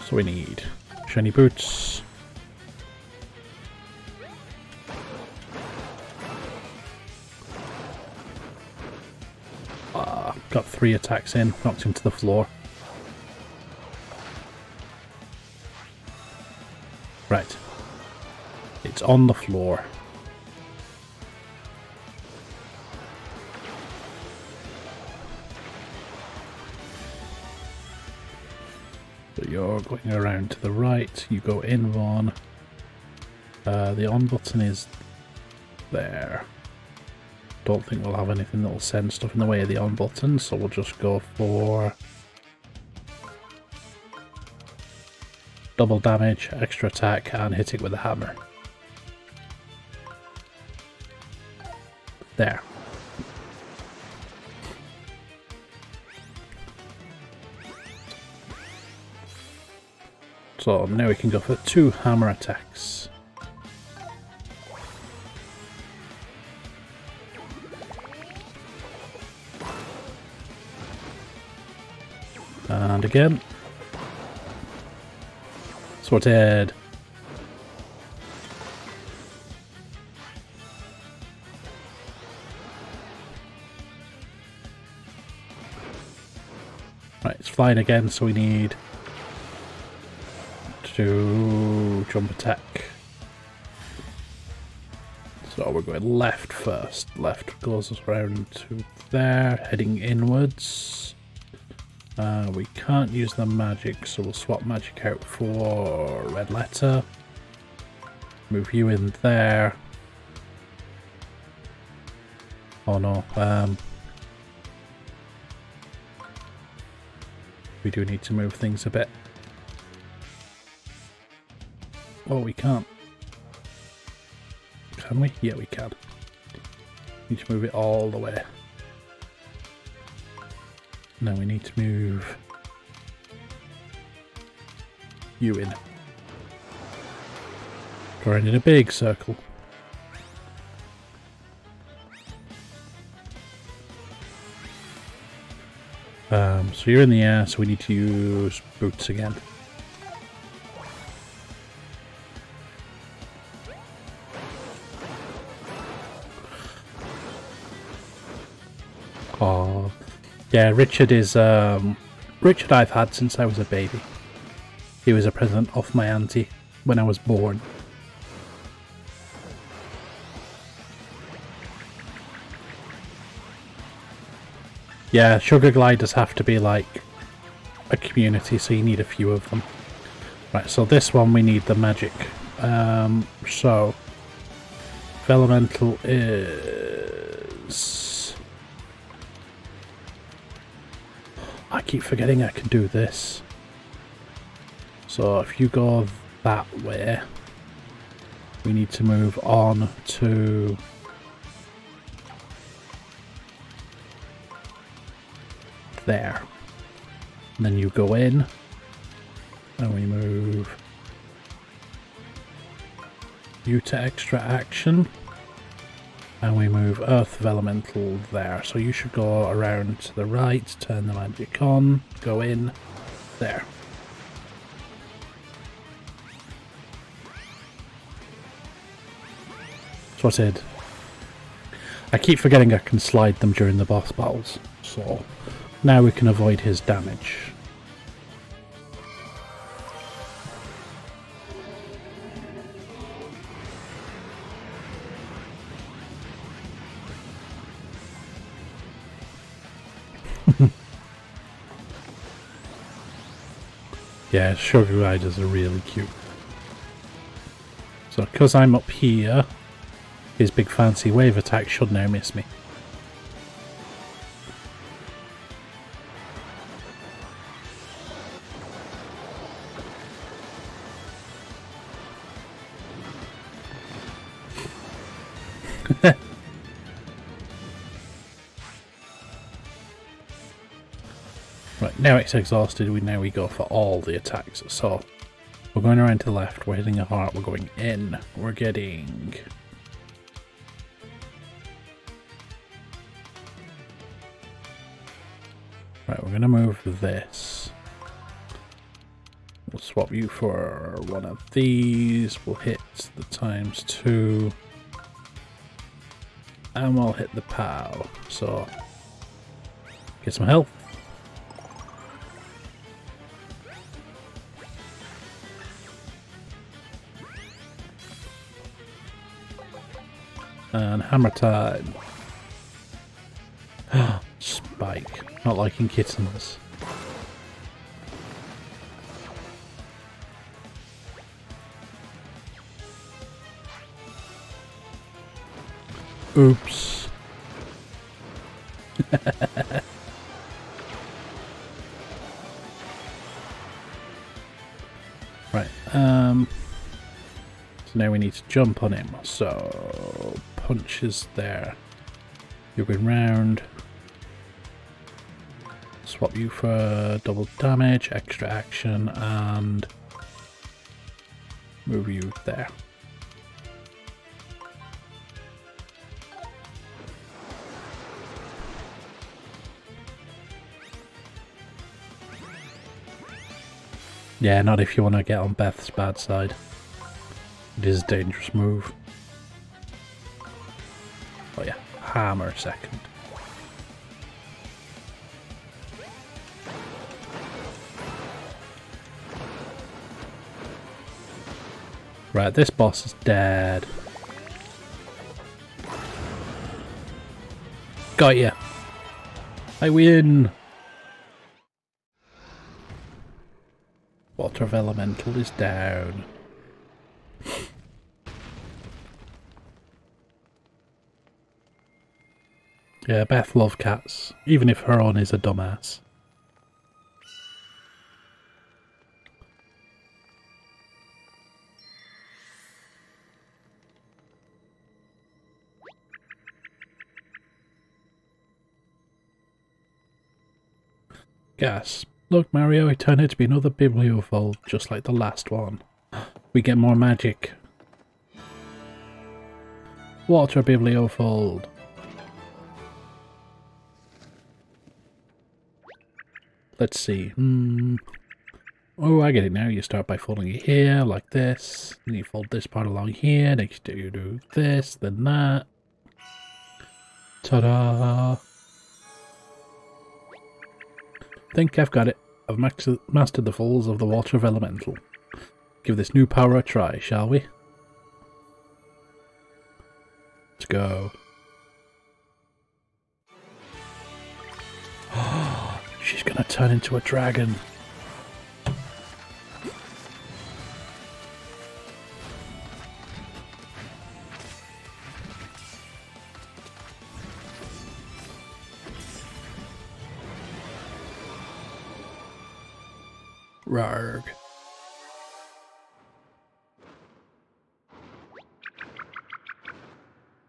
So we need shiny boots. Got three attacks in, knocked him to the floor. Right. It's on the floor. So you're going around to the right, you go in one. Uh, the on button is there. Don't think we'll have anything that'll send stuff in the way of the on button, so we'll just go for double damage, extra attack, and hit it with a hammer. There. So now we can go for two hammer attacks. And again. Sorted. Right, it's flying again, so we need to jump attack. So we're going left first. Left goes around to there, heading inwards. Uh, we can't use the magic, so we'll swap magic out for red letter. Move you in there. Oh no, um, we do need to move things a bit. Oh, we can't. Can we? Yeah, we can. Need to move it all the way. Now we need to move you in. Drawing in a big circle. Um, so you're in the air, so we need to use boots again. Yeah, Richard is, um, Richard I've had since I was a baby. He was a present off my auntie when I was born. Yeah, sugar gliders have to be like a community, so you need a few of them. Right, so this one we need the magic. Um, so, elemental is... keep forgetting I can do this. So if you go that way, we need to move on to there. And then you go in and we move you to extra action and we move Earth Vellumental there. So you should go around to the right turn the magic on go in there. Sorted. I keep forgetting I can slide them during the boss battles so now we can avoid his damage Yeah, Sugar Gliders are really cute. So, because I'm up here, his big fancy wave attack should now miss me. Exhausted, we now we go for all the attacks. So, we're going around to the left, we're hitting a heart, we're going in, we're getting... Right, we're going to move this. We'll swap you for one of these, we'll hit the times two, and we'll hit the POW. So, get some health. And hammer time. Spike. Not liking kittens. Oops. right, um... So now we need to jump on him, so punches there. You're going round. Swap you for double damage, extra action, and move you there. Yeah, not if you want to get on Beth's bad side. It is a dangerous move. Hammer second. Right, this boss is dead. Got ya. I win. Water Vellumental is down. Yeah, Beth loves cats, even if her own is a dumbass. Gas. Look, Mario, it turned out to be another Bibliofold, just like the last one. We get more magic. Water Bibliofold. Let's see. Hmm. Oh, I get it now. You start by folding it here, like this. Then you fold this part along here. Next you do this, then that. Ta-da! think I've got it. I've mastered the falls of the Water Vellumental. Give this new power a try, shall we? Let's go. She's gonna turn into a dragon. Rarg.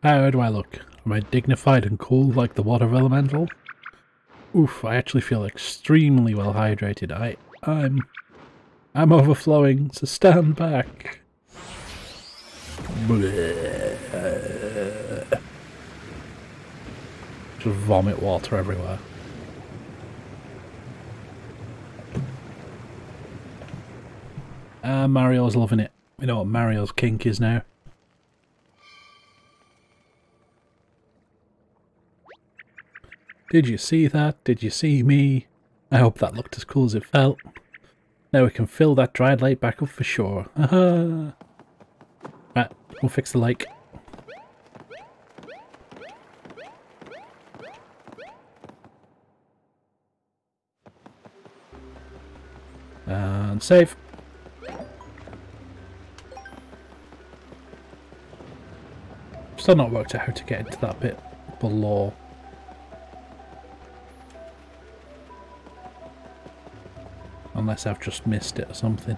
How do I look? Am I dignified and cool like the water Vellumental? Oof, I actually feel extremely well hydrated. I, I'm, I'm overflowing, so stand back. Just vomit water everywhere. Ah, Mario's loving it. You know what Mario's kink is now. Did you see that? Did you see me? I hope that looked as cool as it felt. Now we can fill that dried lake back up for sure. Aha! Right, we'll fix the lake. And save. Still not worked out how to get into that bit below. Unless I've just missed it or something.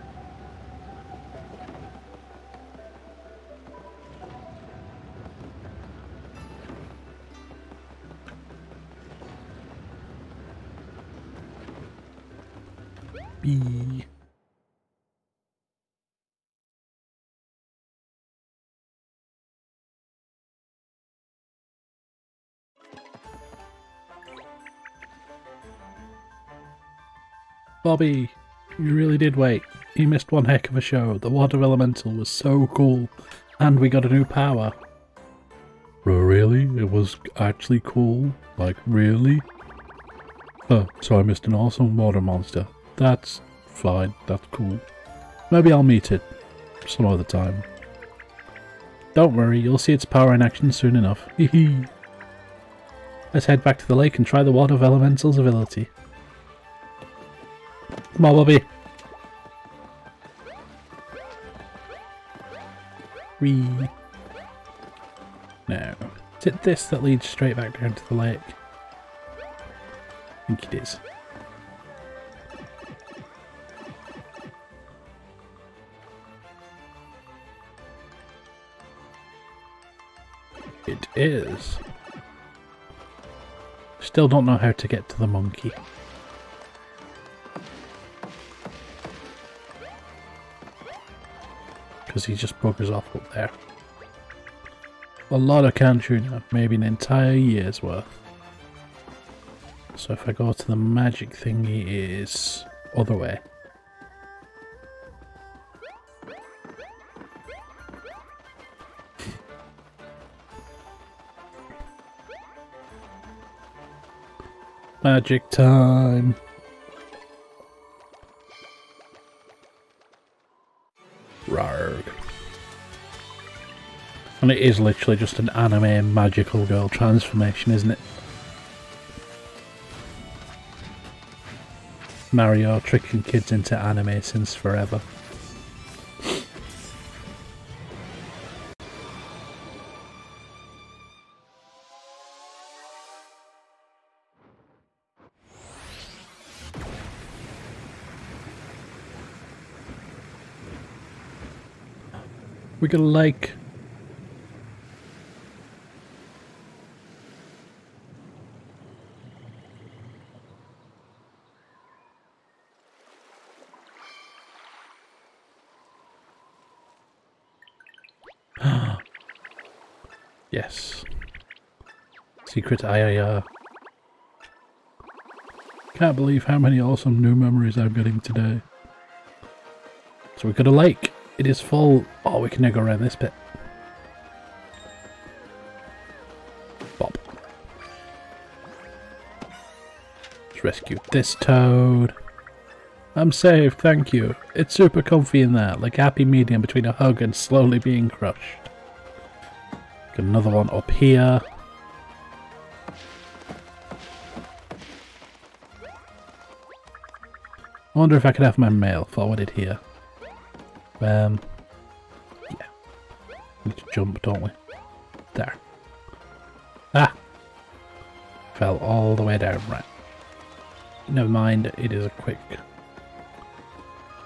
Bobby, you really did wait. You missed one heck of a show. The water Vellumental was so cool. And we got a new power. Oh, really? It was actually cool? Like, really? Oh, so I missed an awesome water monster. That's fine. That's cool. Maybe I'll meet it some other time. Don't worry, you'll see its power in action soon enough. Let's head back to the lake and try the water Vellumental's ability. Come on, Bobby. Wee. No. Is it this that leads straight back down to the lake? I think it is. It is. Still don't know how to get to the monkey. Because he just buggers off up there. A lot of canned tuna, maybe an entire year's worth. So if I go to the magic thingy is other way. Magic time. Rarg. And it is literally just an anime magical girl transformation, isn't it? Mario tricking kids into anime since forever. We got a lake. yes. Secret IIR. Uh, can't believe how many awesome new memories I'm getting today. So we got a lake. It is full. Oh, we can now go around this bit. Bop. Let's rescue this toad. I'm safe, thank you. It's super comfy in there, like happy medium between a hug and slowly being crushed. Got another one up here. I wonder if I could have my mail forwarded here. Um, yeah. We need to jump, don't we? There. Ah! Fell all the way down, right. Never mind, it is a quick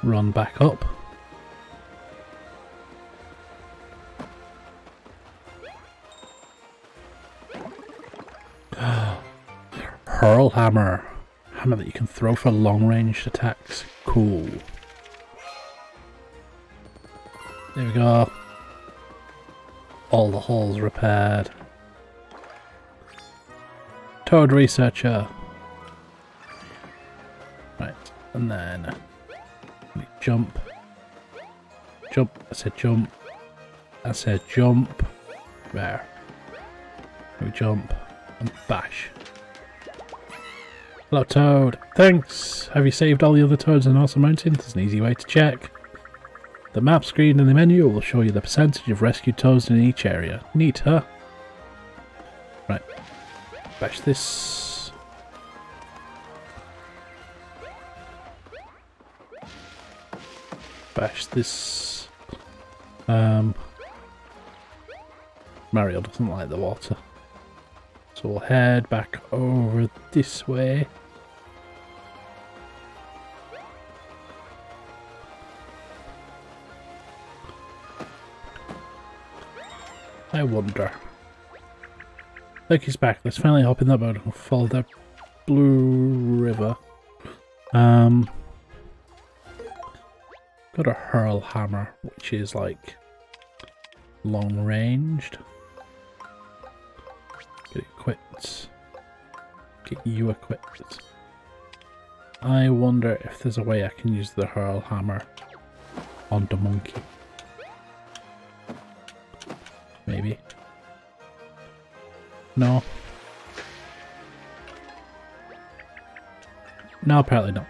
run back up. Hurl hammer. Hammer that you can throw for long ranged attacks. Cool. There we go. All the holes repaired. Toad researcher. Right, and then jump. Jump. I said jump. I said jump. There. We jump and bash. Hello, Toad. Thanks. Have you saved all the other Toads in Autumn Mountain? There's an easy way to check. The map screen in the menu will show you the percentage of rescued Toads in each area. Neat, huh? Right. Bash this. Bash this. Um, Mario doesn't like the water. So we'll head back over this way. I wonder. Look, he's back. Let's finally hop in that boat and follow that blue river. Um, got a hurl hammer, which is like long ranged. You equipped. I wonder if there's a way I can use the hurl hammer on the monkey. Maybe. No. No, apparently not.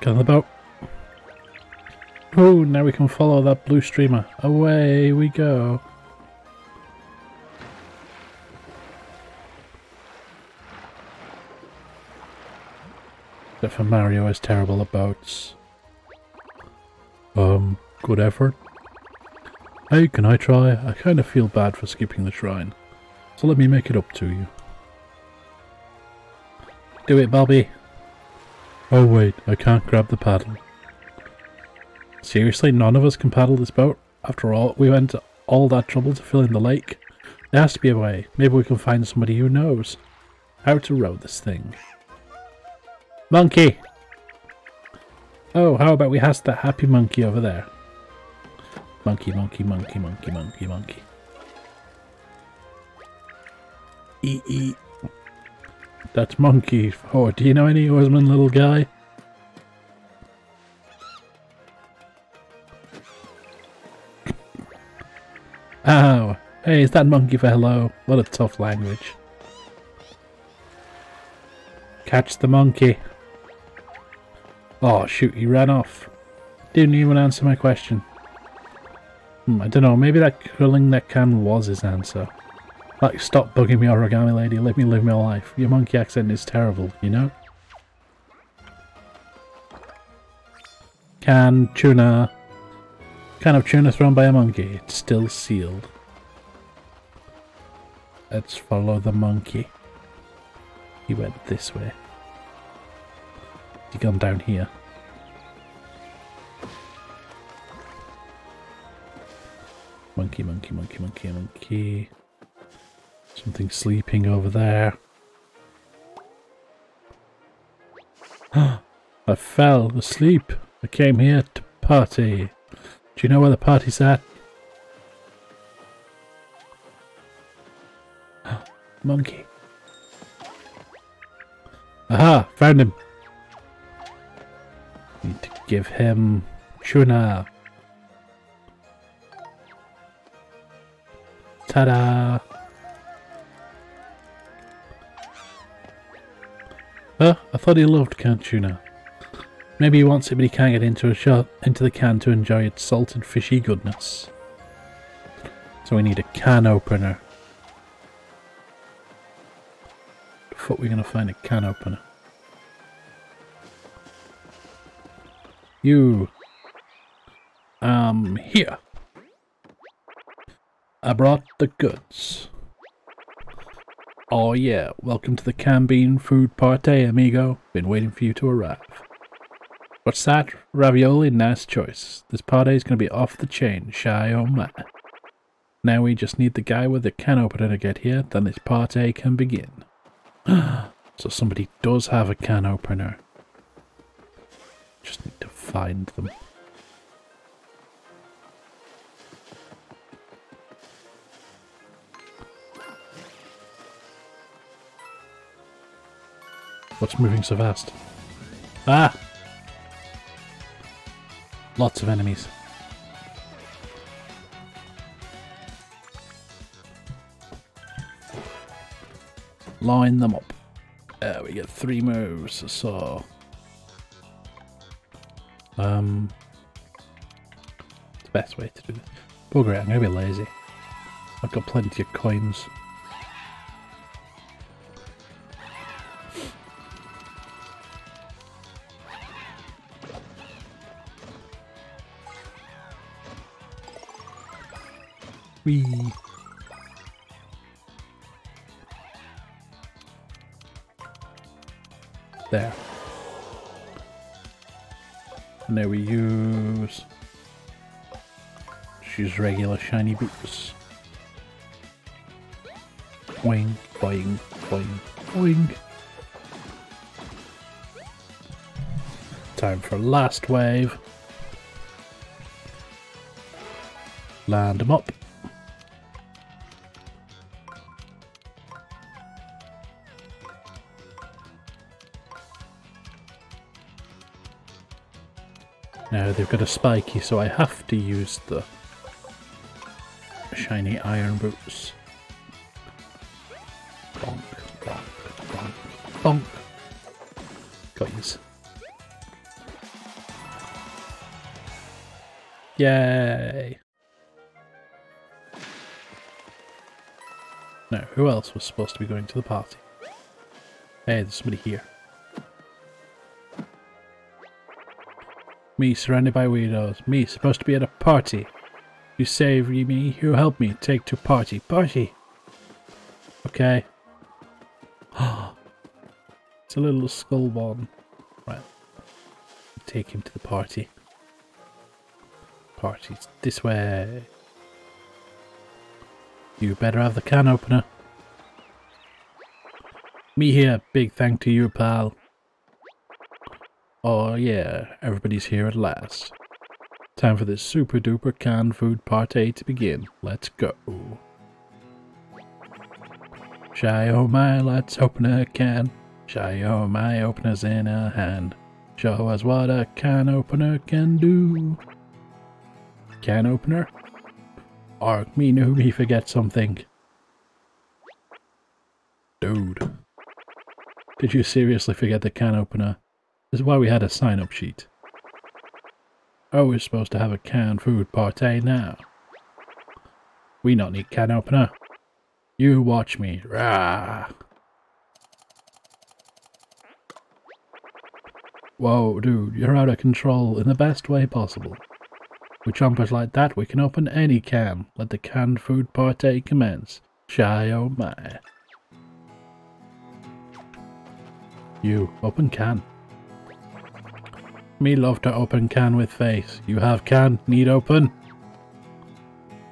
Get on the boat. Oh, now we can follow that blue streamer. Away we go. Except for Mario is terrible at boats. Um, good effort. Hey, can I try? I kind of feel bad for skipping the shrine. So let me make it up to you. Do it, Bobby. Oh wait, I can't grab the paddle. Seriously, none of us can paddle this boat? After all, we went to all that trouble to fill in the lake. There has to be a way. Maybe we can find somebody who knows how to row this thing. Monkey! Oh, how about we ask that happy monkey over there? Monkey, monkey, monkey, monkey, monkey, monkey. Eat. That's monkey. Oh, do you know any oarsman, little guy? Hey, is that monkey for hello? What a tough language. Catch the monkey. Oh, shoot, he ran off. Didn't even answer my question. Hmm, I don't know, maybe that curling neck can was his answer. Like, stop bugging me, origami lady, let me live my life. Your monkey accent is terrible, you know? Can tuna. Can of tuna thrown by a monkey. It's still sealed. Let's follow the monkey. He went this way. He gone down here. Monkey, monkey, monkey, monkey, monkey. Something sleeping over there. I fell asleep. I came here to party. Do you know where the party's at? Monkey. Aha! Found him! Need to give him tuna. Ta-da! Uh, I thought he loved canned tuna. Maybe he wants it, but he can't get into a shot into the can to enjoy its salted fishy goodness. So we need a can opener. Fuck we gonna find a can opener? You um here. I brought the goods. Oh yeah, welcome to the Canned Food Party, amigo. Been waiting for you to arrive. What's that? Ravioli? Nice choice. This party is gonna be off the chain, shy oh my. Now we just need the guy with the can opener to get here, then this party can begin. so somebody does have a can opener. Just need to find them. What's moving so fast? Ah! Lots of enemies. Line them up. There we get three moves, so... Um... The best way to do this. Bugger it, I'm gonna be lazy. I've got plenty of coins. Whee! There. And now we use... Just regular shiny boots. Boing, boing, boing, boing. Time for last wave. Land them up. Now they've got a spiky, so I have to use the shiny iron boots. Bonk, bonk, bonk, bonk. Yous. Yay! Now, who else was supposed to be going to the party? Hey, there's somebody here. Me surrounded by weirdos. Me supposed to be at a party. You save me, you help me take to party. Party! Okay. it's a little skull bomb. Right. Take him to the party. Party's this way. You better have the can opener. Me here, big thank to you, pal. Oh yeah, everybody's here at last. Time for this super duper canned food party to begin. Let's go. Shy oh my, let's open a can. Shy oh my, opener's in a hand. Show us what a can opener can do. Can opener? Ark me newbie forget something. Dude. Did you seriously forget the can opener? This is why we had a sign-up sheet. Oh, we're supposed to have a canned food party now. We not need can opener. You watch me. Rah! Whoa, dude, you're out of control in the best way possible. With chompers like that, we can open any can. Let the canned food party commence. Shy oh my. You, open can. Me love to open can with face. You have can, need open?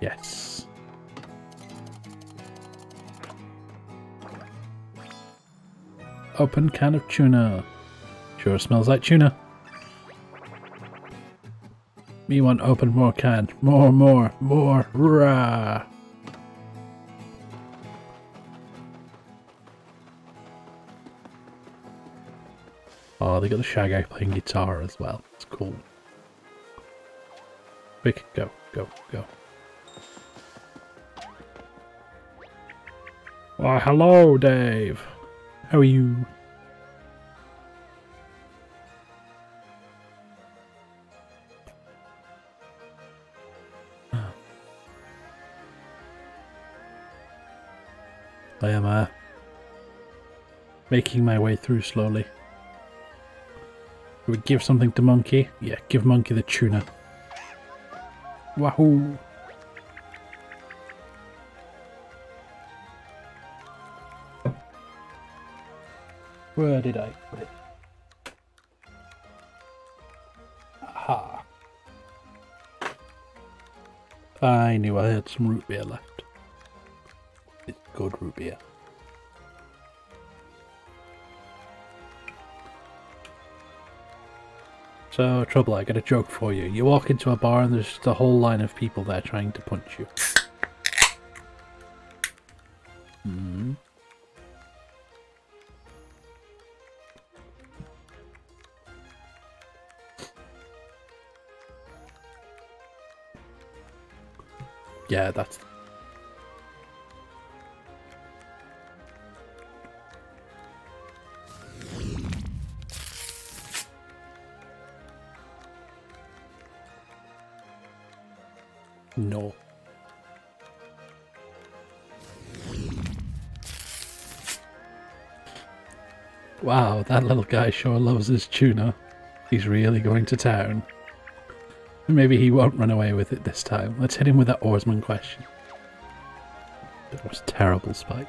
Yes. Open can of tuna. Sure smells like tuna. Me want open more can. More, more, more. Rah! Oh, they got the Shy Guy playing guitar as well. It's cool. Quick, go, go, go. Why, hello, Dave. How are you? I am uh, making my way through slowly. We give something to Monkey? Yeah, give Monkey the tuna. Wahoo! Where did I put it? Aha. I knew I had some root beer left. It's good root beer. So, Trubble, I got a joke for you. You walk into a bar and there's just a whole line of people there trying to punch you. Hmm. Yeah, that's that little guy sure loves his tuna. He's really going to town. Maybe he won't run away with it this time. Let's hit him with that oarsman question. That was terrible, Spike.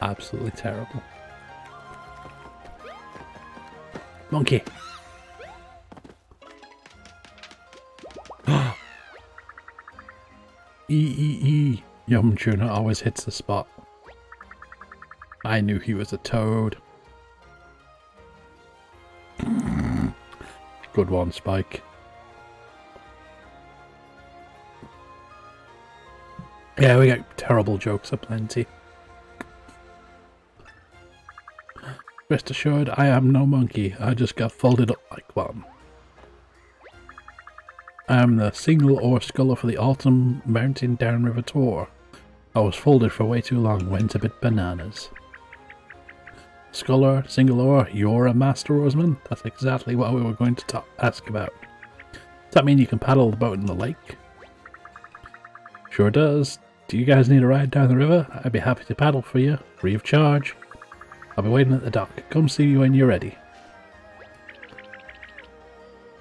Absolutely terrible. Monkey! E E E. Yum Tuna always hits the spot. I knew he was a toad. Good one, Spike. Yeah, we get terrible jokes aplenty. Rest assured, I am no monkey. I just got folded up like one. I am the single oar sculler for the Autumn Mountain Downriver Tour. I was folded for way too long, went a bit bananas. Sculler, single oar, you're a master oarsman? That's exactly what we were going to ask about. Does that mean you can paddle the boat in the lake? Sure does. Do you guys need a ride down the river? I'd be happy to paddle for you, free of charge. I'll be waiting at the dock. Come see you when you're ready.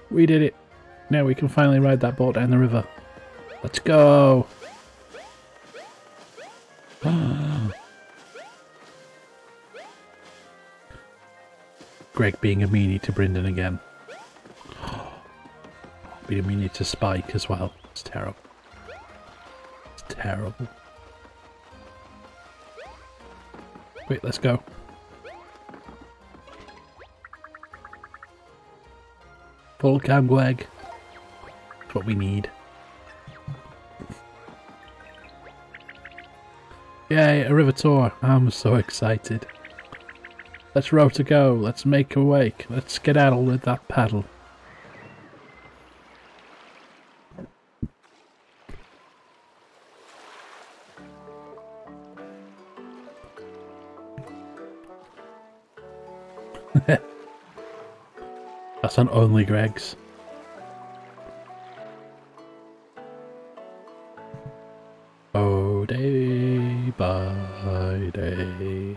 We did it. Now we can finally ride that boat down the river. Let's go! Ah. Greg being a meanie to Brendan again. Being a meanie to Spike as well. It's terrible. It's terrible. Wait, let's go. Full cam Gweg. That's what we need. Yay, a river tour. I'm so excited. Let's row to go. Let's make a wake. Let's skedaddle with that paddle. That's on only Greg's. Oh, day by day.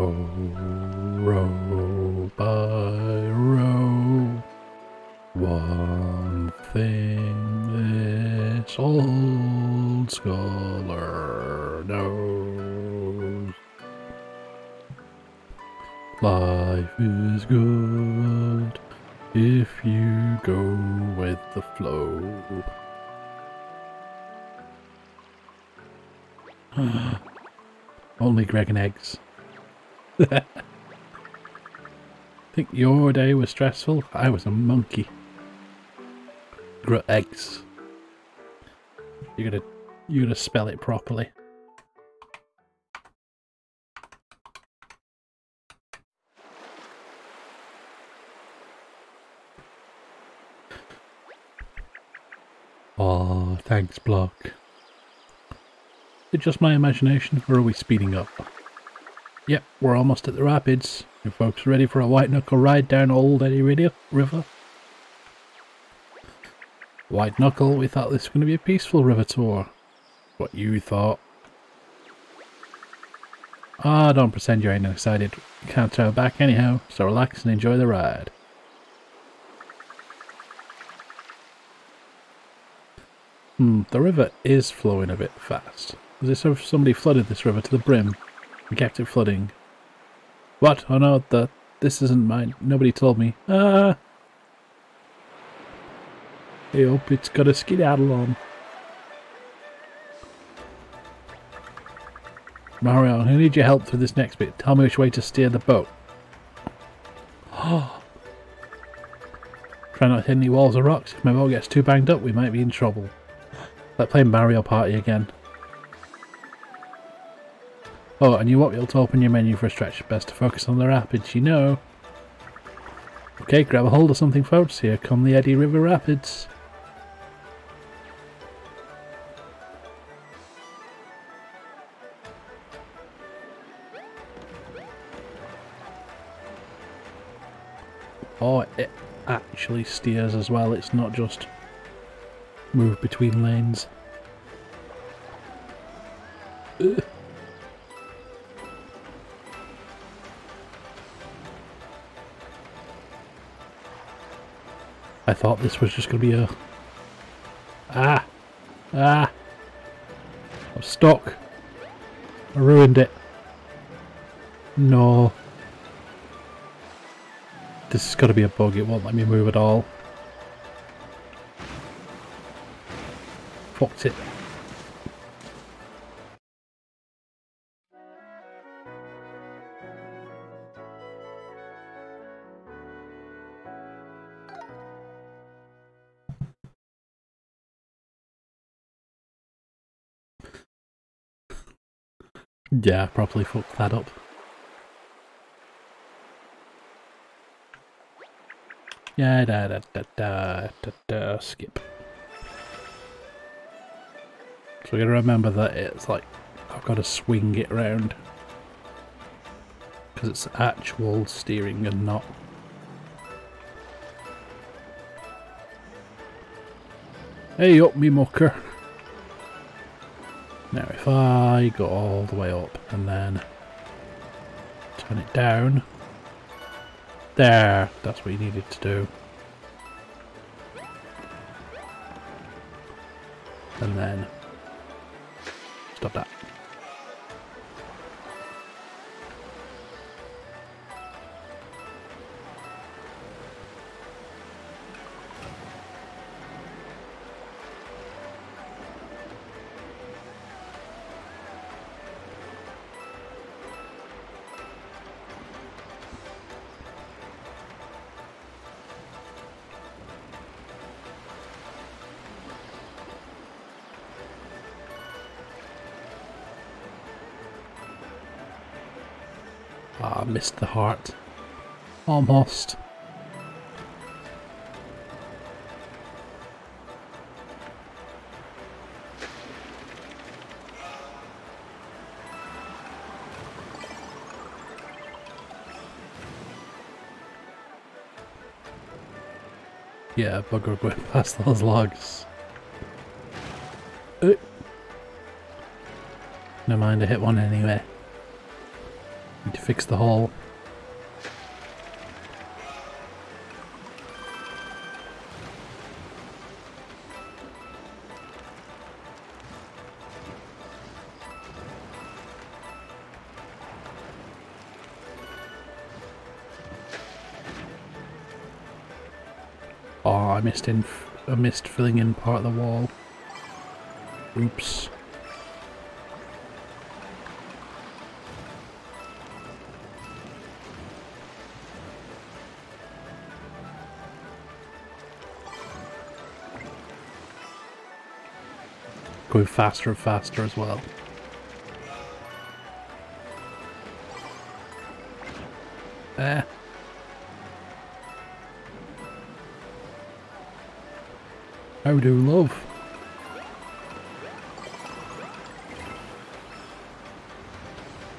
Oh, row by row. One thing this old scholar knows. Life is good if you go with the flow. Only Greg and eggs. Think your day was stressful? I was a monkey. Gr eggs. You gotta, you gotta spell it properly. Oh, thanks, Block. Is it just my imagination, or are we speeding up? Yep, we're almost at the rapids. You folks ready for a white knuckle ride down Old Eddy Radio River? White knuckle, we thought this was going to be a peaceful river tour. What you thought. Ah, oh, don't pretend you ain't excited. Can't turn back anyhow, so relax and enjoy the ride. Hmm, the river is flowing a bit fast. As if somebody flooded this river to the brim and kept it flooding. What? Oh no, the this isn't mine. Nobody told me. Ah. I hope it's got a skedaddle on. Mario, I need your help through this next bit. Tell me which way to steer the boat. Try not to hit any walls or rocks. If my boat gets too banged up, we might be in trouble. Like playing Mario Party again. Oh, and you won't be able to open your menu for a stretch. Best to focus on the rapids, you know. Okay, grab a hold of something, folks. Here come the Eddy River Rapids. Oh, it actually steers as well. It's not just move between lanes. Ugh. I thought this was just going to be a... Ah! Ah! I'm stuck. I ruined it. No. This has got to be a bug. It won't let me move at all. Fucked it. Yeah, probably fucked that up. Yeah, da da da da da da skip. So we gotta remember that it's like I've got to swing it around because it's actual steering and not. Hey up me mucker. Now if I go all the way up and then turn it down. There, that's what you needed to do. And then Almost. Yeah, bugger going past those logs. Uh. Never mind, I hit one anyway. Need to fix the hole. Missed in. I mist filling in part of the wall. Oops. Going faster and faster as well. Eh. How do love?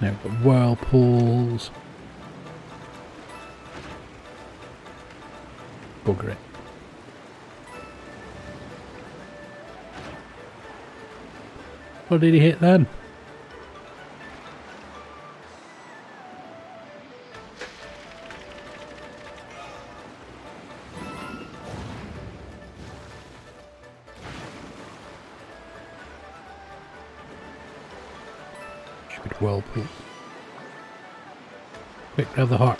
Now we've got whirlpools. Bugger it. What did he hit then? The heart.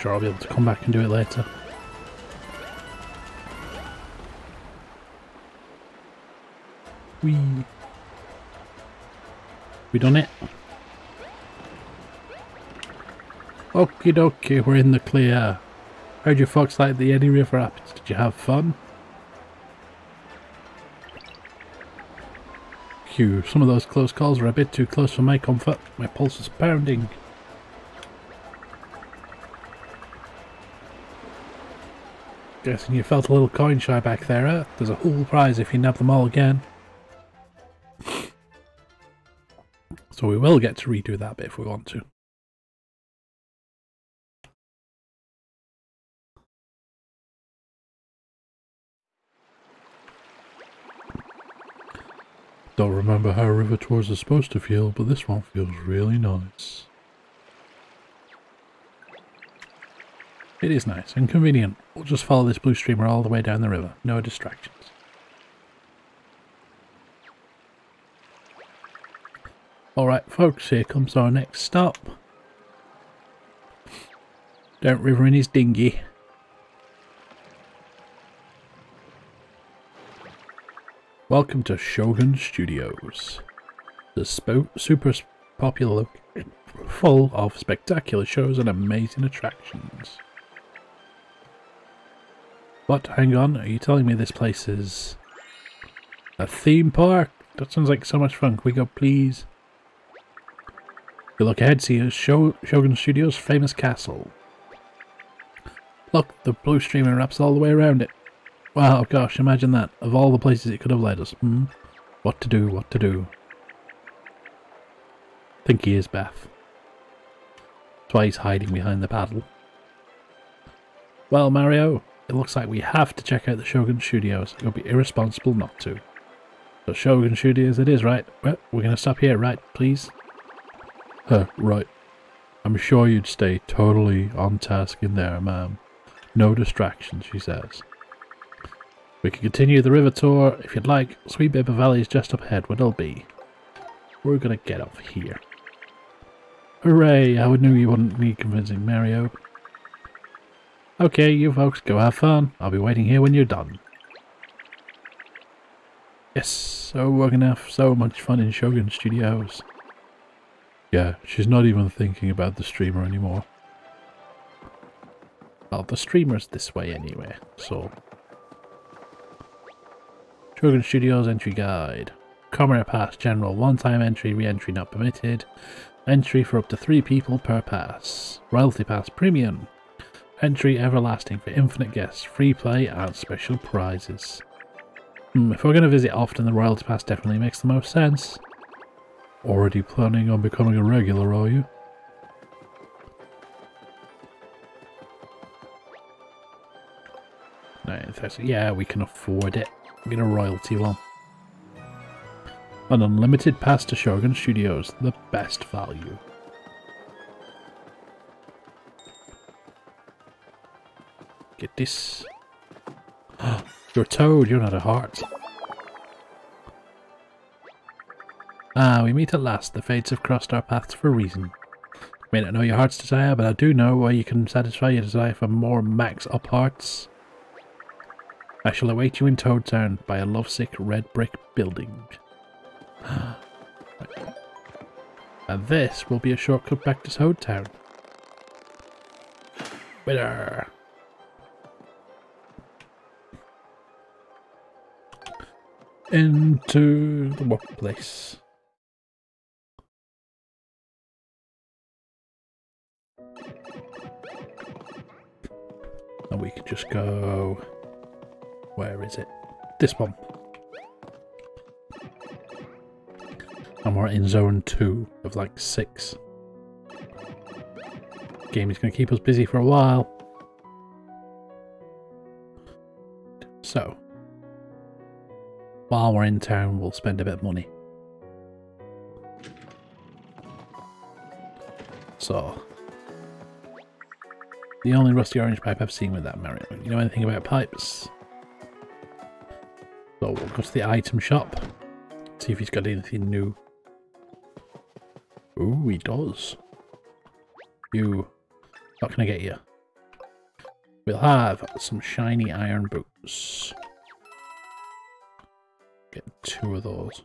Sure I'll be able to come back and do it later. We We done it? Okie dokie, we're in the clear. How'd you folks like the Eddy River Rapids? Did you have fun? Phew, some of those close calls were a bit too close for my comfort. My pulse is pounding. Guessing you felt a little coin shy back there, eh? There's a whole prize if you nab them all again. So we will get to redo that bit if we want to. Don't remember how river tours are supposed to feel, but this one feels really nice. It is nice and convenient. We'll just follow this blue streamer all the way down the river. No distractions. Alright folks, here comes our next stop. Don't River in his dinghy. Welcome to Shogun Studios, the super popular location full of spectacular shows and amazing attractions. What? Hang on, are you telling me this place is a theme park? That sounds like so much fun. Can we go, please? You look ahead, see Shogun Studios' famous castle. Look, the blue streamer wraps all the way around it. Wow, gosh, imagine that. Of all the places it could have led us. Hmm? What to do, what to do. think he is Beth. That's why he's hiding behind the paddle. Well, Mario, it looks like we have to check out the Shogun Studios. It would be irresponsible not to. So Shogun Studios it is, right? Well, we're going to stop here, right, please? Huh, right. I'm sure you'd stay totally on task in there, ma'am. No distractions, she says. We can continue the river tour if you'd like. Sweet Paper Valley is just up ahead where it'll be. We're gonna get off here. Hooray! I knew you wouldn't need convincing Mario. Okay, you folks go have fun. I'll be waiting here when you're done. Yes, so we're gonna have so much fun in Shogun Studios. Yeah, she's not even thinking about the streamer anymore. Well, the streamer's this way anyway, so Shogun Studios Entry Guide. Commoner Pass General. One-time entry, re-entry not permitted. Entry for up to three people per pass. Royalty Pass Premium. Entry Everlasting for infinite guests. Free play and special prizes. Hmm, if we're going to visit often, the Royalty Pass definitely makes the most sense. Already planning on becoming a regular, are you? Yeah, we can afford it. I'm Get a royalty one. An unlimited pass to Shogun Studios, the best value. Get this. You're Toad, you're not a heart. Ah, we meet at last. The fates have crossed our paths for a reason. May not know your heart's desire, but I do know why you can satisfy your desire for more max up hearts. I shall await you in Toad Town by a lovesick red brick building. and this will be a shortcut back to Toad Town. Winner! Into the workplace. And we could just go where is it? This one. And we're in zone two of like six. Game is going to keep us busy for a while. So, while we're in town, we'll spend a bit of money. So, the only rusty orange pipe I've seen with that Mario. You know anything about pipes? So we'll go to the item shop, see if he's got anything new. Ooh, he does. You, what can I get you? We'll have some shiny iron boots. Get two of those.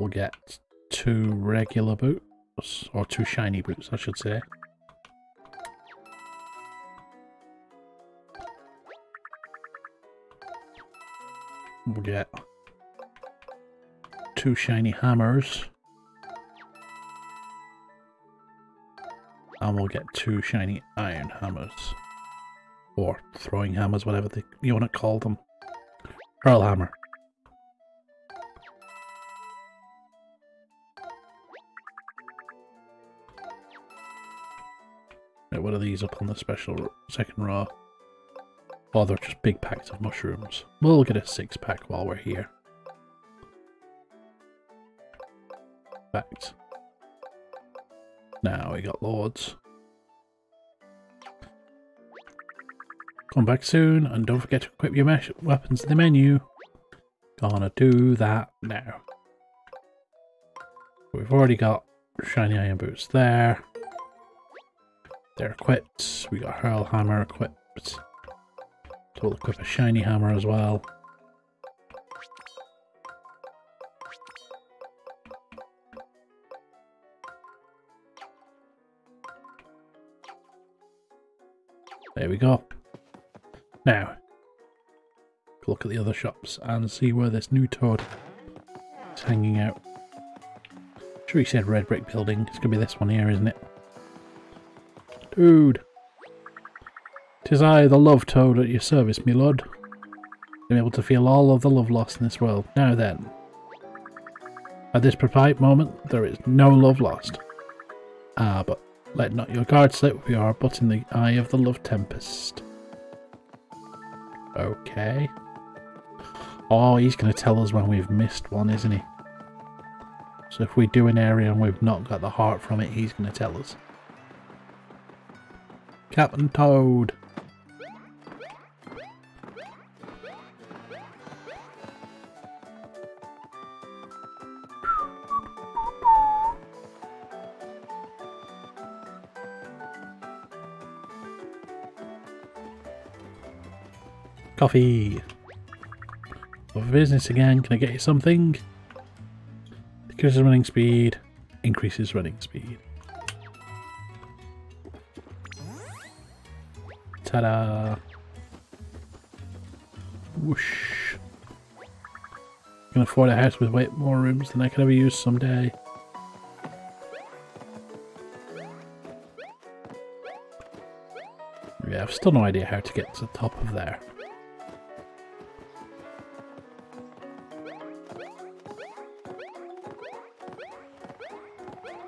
We'll get two regular boots, or two shiny boots, I should say. We'll get two shiny hammers. And we'll get two shiny iron hammers. Or throwing hammers, whatever they, you want to call them. Hurl hammer. Right, what are these up on the special second row? Oh, they're just big packs of mushrooms. We'll get a six pack while we're here. Fact. Now we got loads. Come back soon, and don't forget to equip your mesh weapons in the menu. Gonna do that now. We've already got shiny iron boots there. They're equipped. We got hurl hammer equipped. So we'll equip a shiny hammer as well. There we go. Now, look at the other shops and see where this new toad is hanging out. Sure he said red brick building. It's gonna be this one here, isn't it? Dude. Tis I, the love toad, at your service, me lord. I'm able to feel all of the love lost in this world. Now then. At this precise moment, there is no love lost. Ah, but let not your guard slip, we are but in the eye of the love tempest. Okay. Oh, he's going to tell us when we've missed one, isn't he? So if we do an area and we've not got the heart from it, he's going to tell us. Captain Toad. Coffee. For business again, can I get you something? Decreases running speed, increases running speed. Ta-da! Whoosh. Can afford a house with way more rooms than I could ever use someday. Yeah, I've still no idea how to get to the top of there.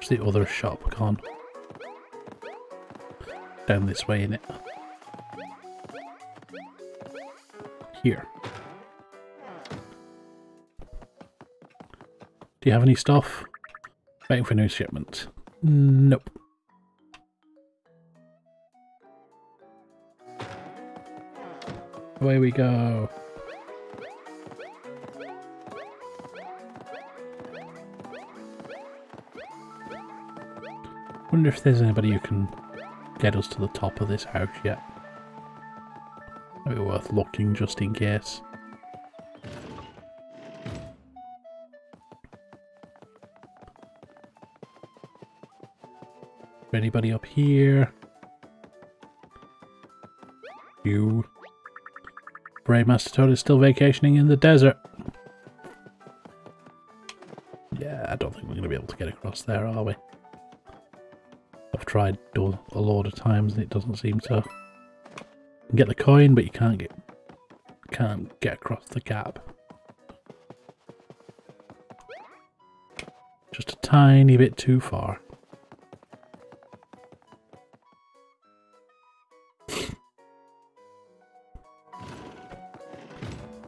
The other shop gone? Down this way, in it. Here. Do you have any stuff? Waiting for new shipment. Nope. Away we go. Wonder if there's anybody who can get us to the top of this house yet. Maybe worth looking just in case. Anybody up here? You. Brave Master Toad is still vacationing in the desert. Yeah, I don't think we're going to be able to get across there, are we? Tried a lot of times and it doesn't seem to. Get the coin, but you can't get can't get across the gap. Just a tiny bit too far.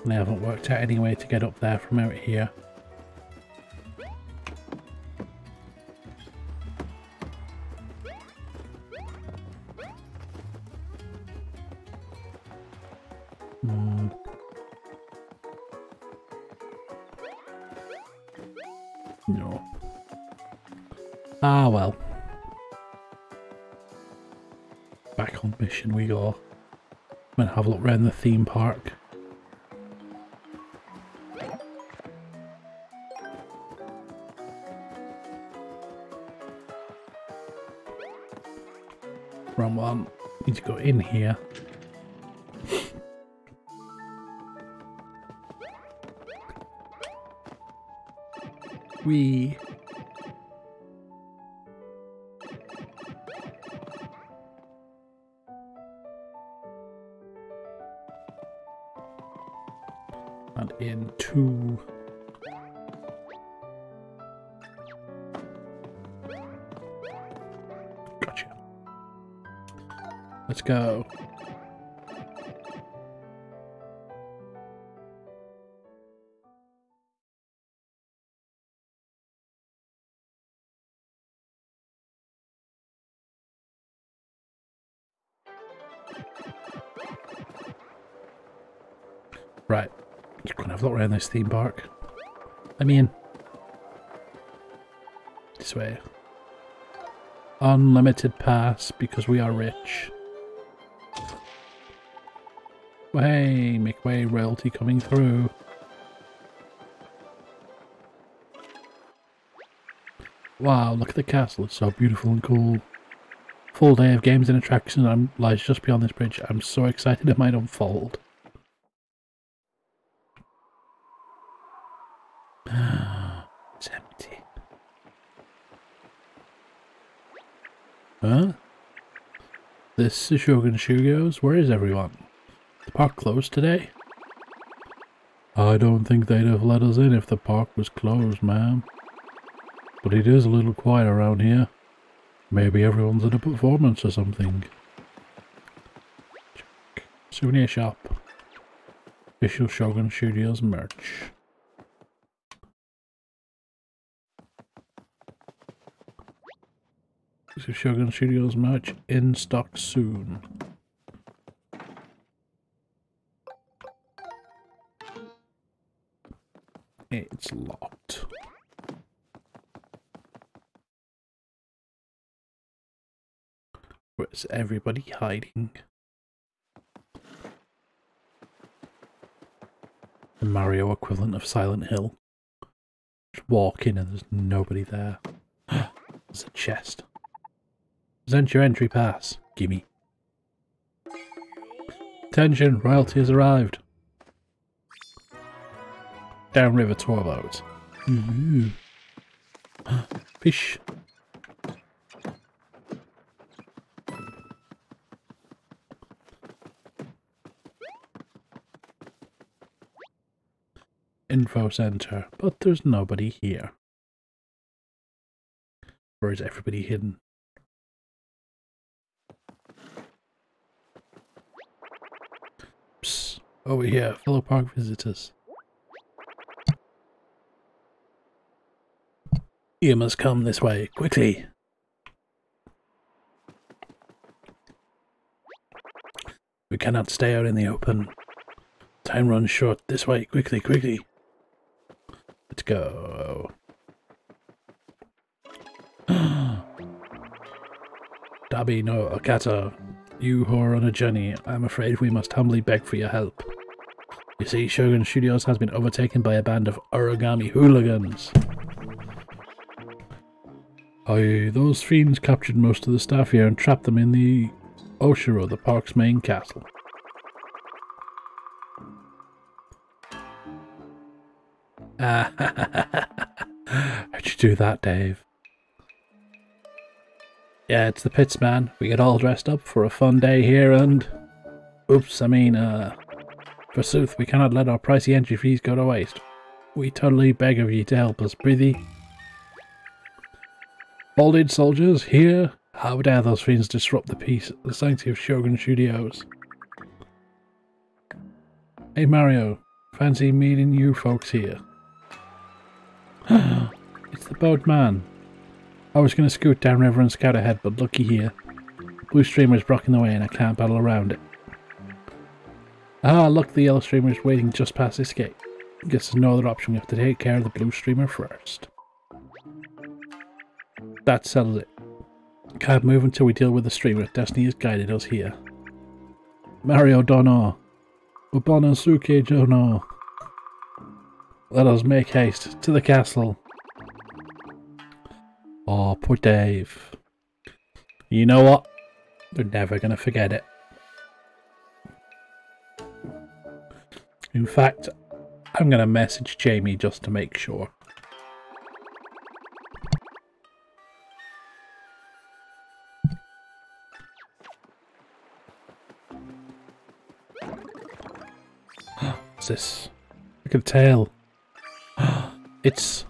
I haven't worked out any way to get up there from out here. Around the theme park. Wrong one. Need to go in here. We this theme park. I mean, this way. Unlimited pass because we are rich. Hey, make way royalty coming through. Wow, look at the castle. It's so beautiful and cool. Full day of games and attractions lies just beyond this bridge. I'm so excited it might unfold. it's empty. Huh? This is Shogun Studios? Where is everyone? The park closed today? I don't think they'd have let us in if the park was closed, ma'am. But it is a little quiet around here. Maybe everyone's at a performance or something. Check. Souvenir shop. Official Shogun Studios merch. Shogun Studios merch in stock soon. It's locked. Where's everybody hiding? The Mario equivalent of Silent Hill. Just walk in and there's nobody there. There's a chest. Present your entry pass. Gimme. Attention, royalty has arrived. Downriver tour boat. Ooh. Fish. Info center, but there's nobody here. Where is everybody hidden? Oh, over here, fellow park visitors. You must come this way, quickly. We cannot stay out in the open. Time runs short. This way, quickly, quickly. Let's go. Dabi no Akata, you who are on a journey, I'm afraid we must humbly beg for your help. You see, Shogun Studios has been overtaken by a band of origami hooligans. Aye, those fiends captured most of the staff here and trapped them in the Oshiro, the park's main castle. How'd you do that, Dave? Yeah, it's the pits, man. We get all dressed up for a fun day here and... Oops, I mean, uh... Forsooth, we cannot let our pricey entry fees go to waste. We totally beg of ye to help us, prithee. Balded soldiers, here! How dare those fiends disrupt the peace, the sanctity of Shogun Studios? Hey Mario, fancy meeting you folks here. it's the boat man. I was going to scoot downriver and scout ahead, but looky here. Blue streamer is blocking the way and I can't paddle around it. Ah, look, the yellow streamer is waiting just past this gate. Guess there's no other option. We have to take care of the blue streamer first. That settles it. Can't move until we deal with the streamer. Destiny has guided us here. Mario Dono. Ubanosuke Dono. Let us make haste to the castle. Oh, poor Dave. You know what? They're never going to forget it. In fact, I'm going to message Jamie just to make sure. What's this? At the tail. it's...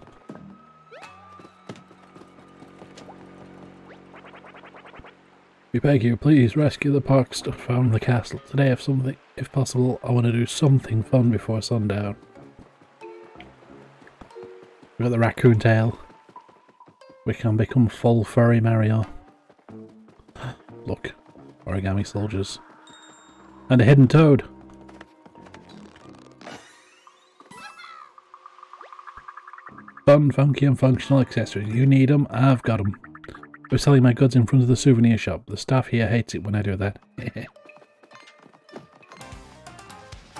We beg you, please rescue the park stuff found in the castle. Today, I have something, if possible, I want to do something fun before sundown. We've got the raccoon tail. We can become full furry Mario. Look, origami soldiers. And a hidden toad. Fun, funky and functional accessories. You need them, I've got them. We're selling my goods in front of the souvenir shop. The staff here hates it when I do that.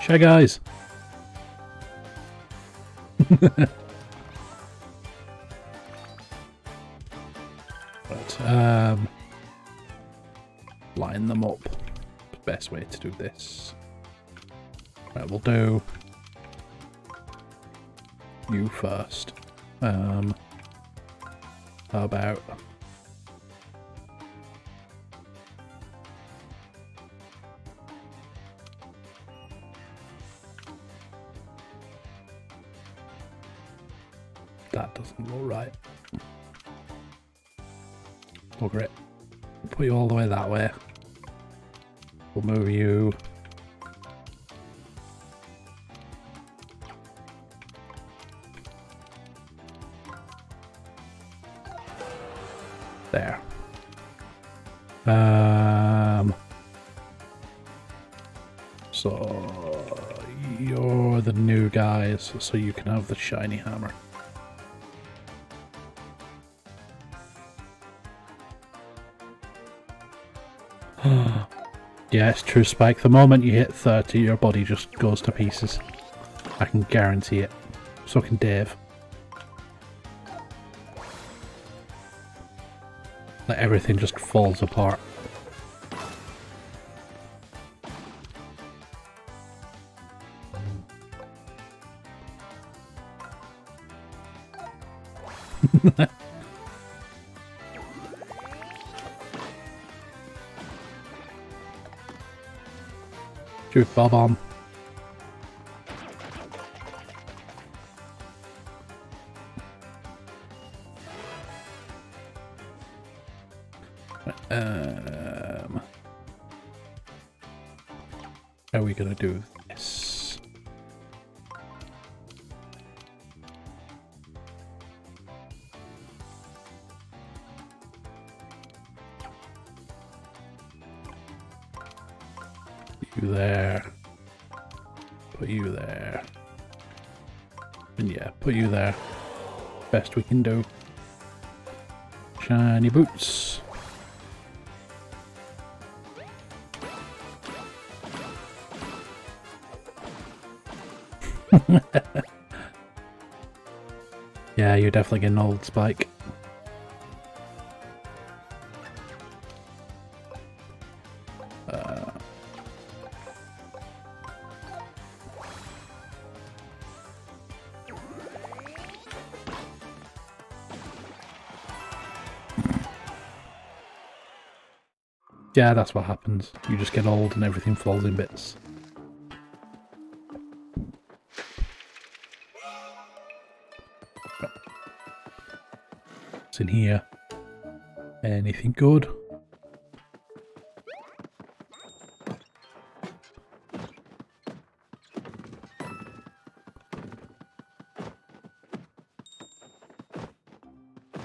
Shy guys! right, um... Line them up. Best way to do this. Right, we'll do... You first. Um... How about... Look right. Bugger it. Put you all the way that way. We'll move you. There. Um. So you're the new guys, so you can have the shiny hammer. Yeah, it's true, Spike. The moment you hit 30, your body just goes to pieces. I can guarantee it. So can Dave. Like everything just falls apart. Shoot Bob on. Best we can do. Shiny boots. yeah, you're definitely getting old, Spike. Yeah, that's what happens. You just get old and everything falls in bits. It's in here. Anything good?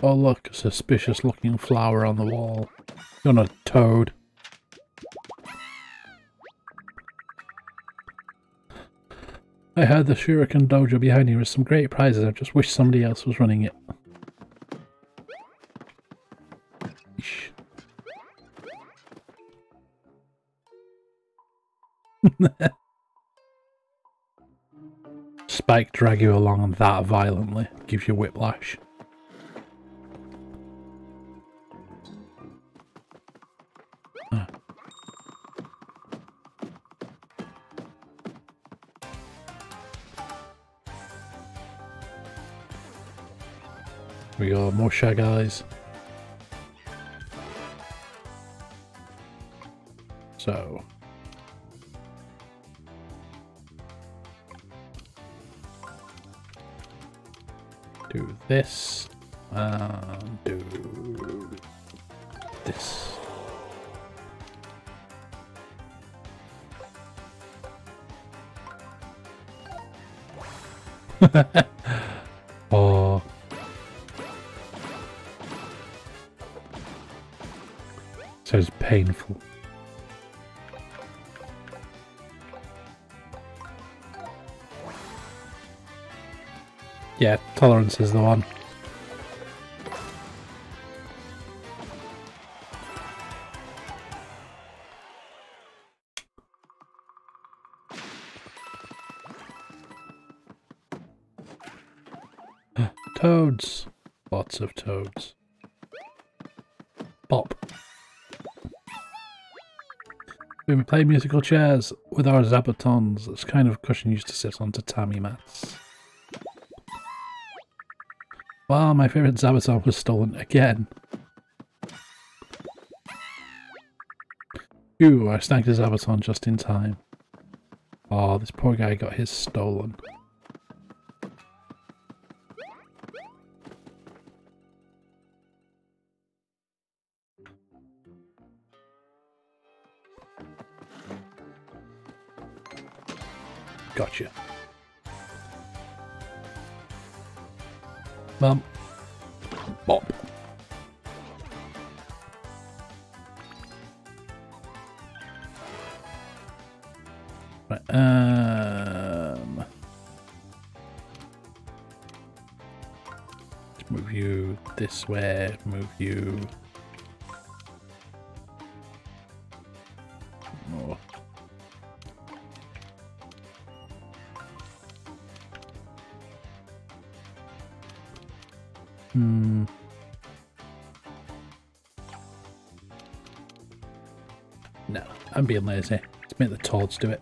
Oh look, a suspicious looking flower on the wall. You're not a toad. I heard the Shuriken Dojo behind you has some great prizes. I just wish somebody else was running it. Spike drag you along that violently. Gives you whiplash. More Shy Guys. So. Do this. And do this. painful. Yeah, tolerance is the one. Toads. Lots of toads. We play musical chairs with our Zabatons, it's kind of cushion used to sit on tatami mats. Wow, my favourite Zabaton was stolen again. Ooh, I snagged a Zabaton just in time. Oh, this poor guy got his stolen. Gotcha. Mum. Bop. Right, um... Let's move you this way, move you... Being lazy. Let's make the Toads do it.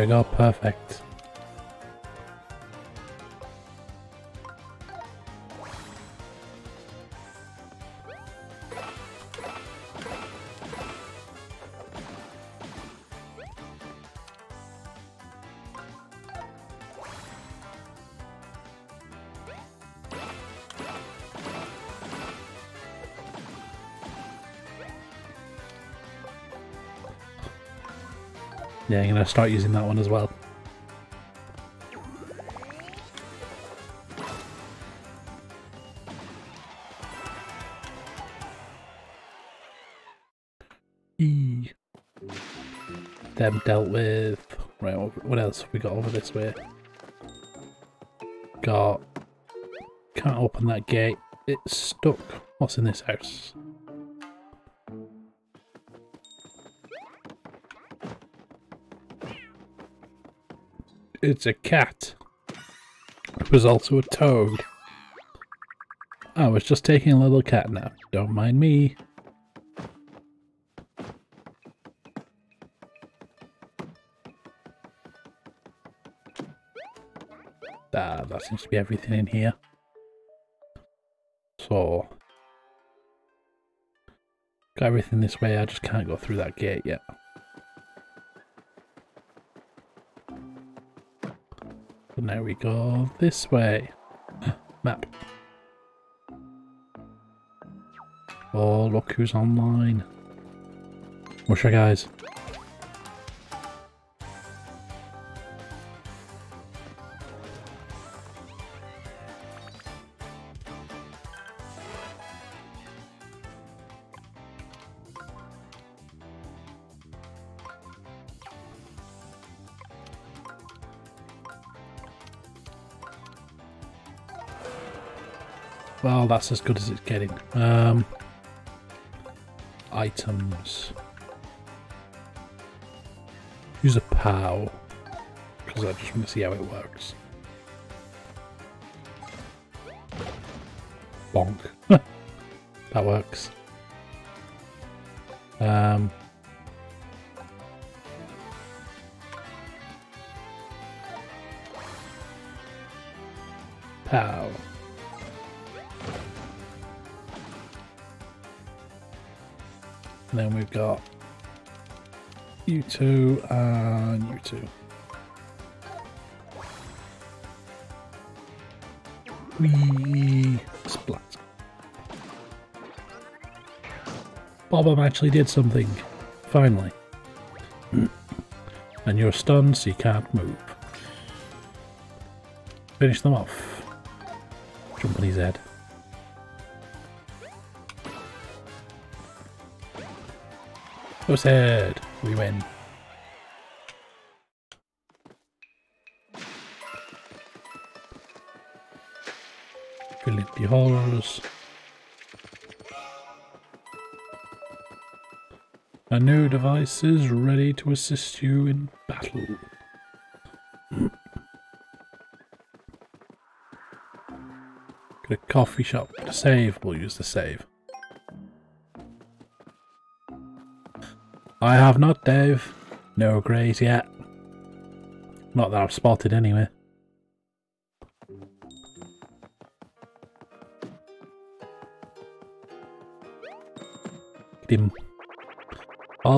We go, perfect. I'm gonna start using that one as well. E. Them dealt with. Right, what what else have we got over this way? Got. Can't open that gate. It's stuck. What's in this house? It's a cat. It was also a toad. I was just taking a little cat nap. Don't mind me. Ah, that seems to be everything in here. So, got everything this way, I just can't go through that gate yet. Now we go this way. Map. Oh, look who's online. What's up, guys? That's as good as it's getting. Um, items. Use a POW. Because I just want to see how it works. Bonk. that works. Um, and you two. We splat. Bob actually did something. Finally. and you're stunned so you can't move. Finish them off. Jump on his head. Who's head? We win. Philippi Halls. A new device is ready to assist you in battle. Get a coffee shop to save. We'll use the save. I have not, Dave. No greys yet. Not that I've spotted anyway.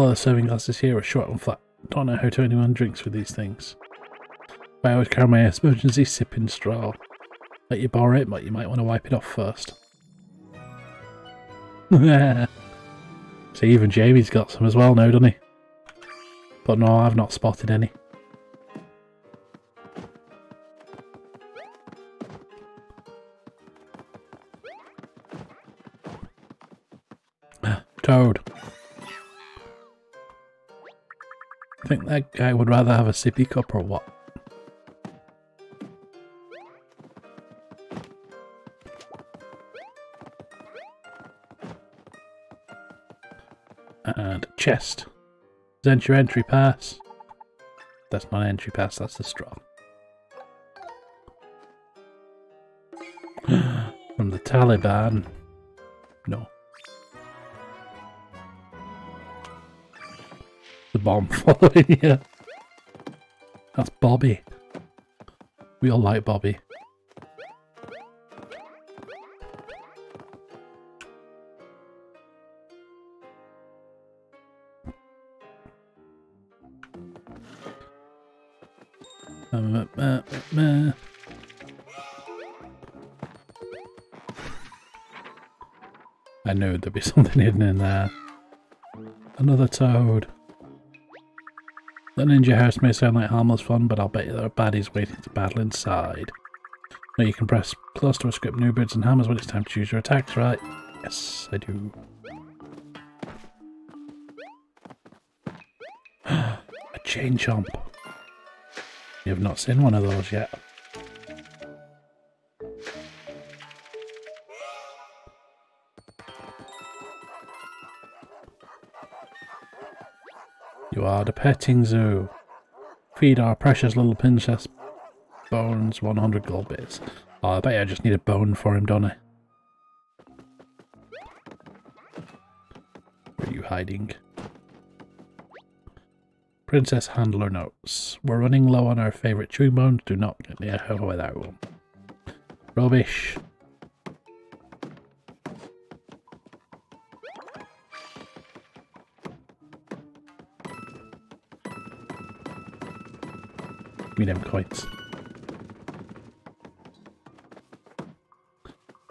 The serving glasses here are short and flat. Don't know how to anyone drinks with these things. I always carry my emergency sipping straw. Let you borrow it, but you might want to wipe it off first. See, even Jamie's got some as well now, doesn't he? But no, I've not spotted any. That guy would rather have a sippy cup or what? And chest. That your entry pass? That's not entry pass, that's the straw. From the Taliban. Bomb following you. That's Bobby. We all like Bobby. I knew there'd be something hidden in there. Another toad. The ninja house may sound like harmless fun, but I'll bet you there are baddies waiting to battle inside. Now you can press plus to equip new birds and hammers when it's time to choose your attacks, right? Yes, I do. A chain chomp. You have not seen one of those yet. You are the petting zoo. Feed our precious little princess bones 100 gold bits. Oh, I bet I just need a bone for him, don't I? Where are you hiding? Princess Handler notes. We're running low on our favourite chewing bones. Do not get near echo without one. Rubbish. Me them coins.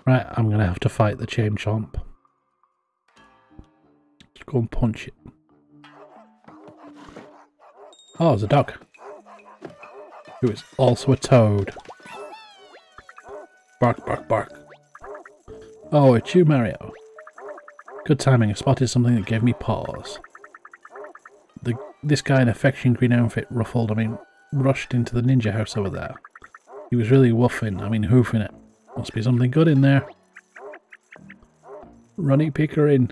Right, I'm gonna have to fight the chain chomp. Let's go and punch it. Oh, it's a dog. Who is also a toad. Bark, bark, bark. Oh, it's you, Mario. Good timing. I spotted something that gave me pause. The this guy in affection green outfit ruffled. I mean, rushed into the ninja house over there. He was really woofing. I mean, hoofing it. Must be something good in there. Runny picker in.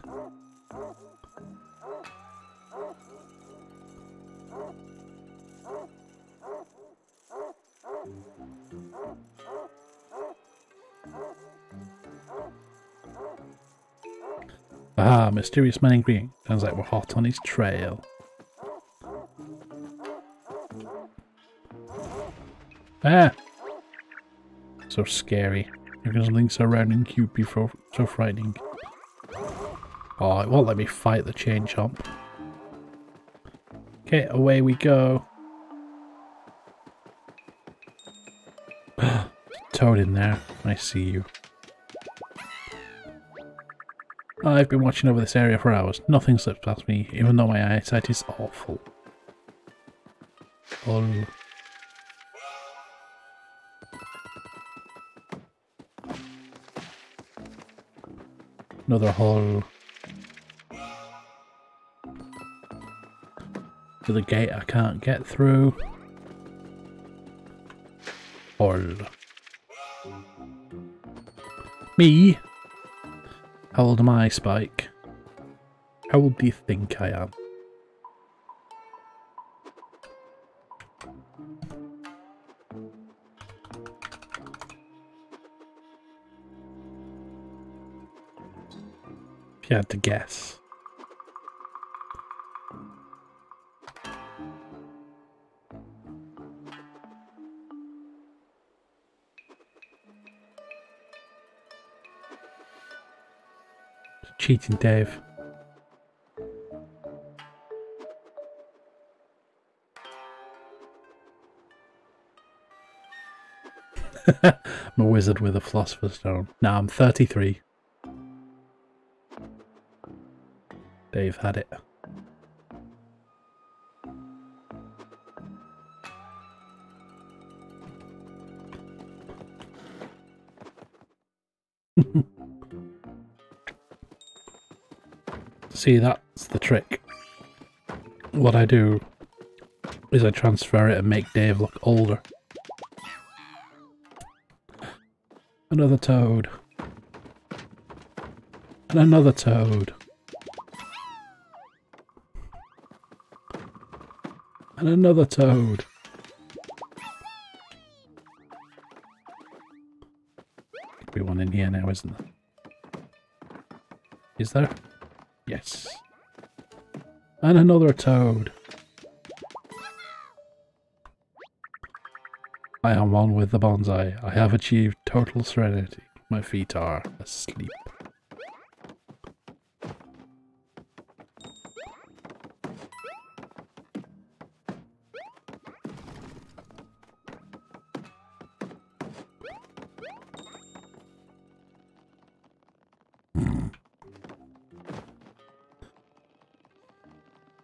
Ah, mysterious man in green. Sounds like we're hot on his trail. Ah! So scary. Because something so round and cute before so frightening. Oh, it won't let me fight the chain chomp. Okay, away we go. Toad in there. I see you. I've been watching over this area for hours. Nothing slips past me, even though my eyesight is awful. Oh. Another hole. To the gate I can't get through. Hole. Me? How old am I, Spike? How old do you think I am? You had to guess. Cheating Dave. I'm a wizard with a philosopher's stone. Now I'm 33. Dave had it. See, that's the trick. What I do is I transfer it and make Dave look older. Another toad. And another toad. And another toad. Could be one in here now, isn't there? Is there? Yes. And another toad. I am one with the bonsai. I have achieved total serenity. My feet are asleep.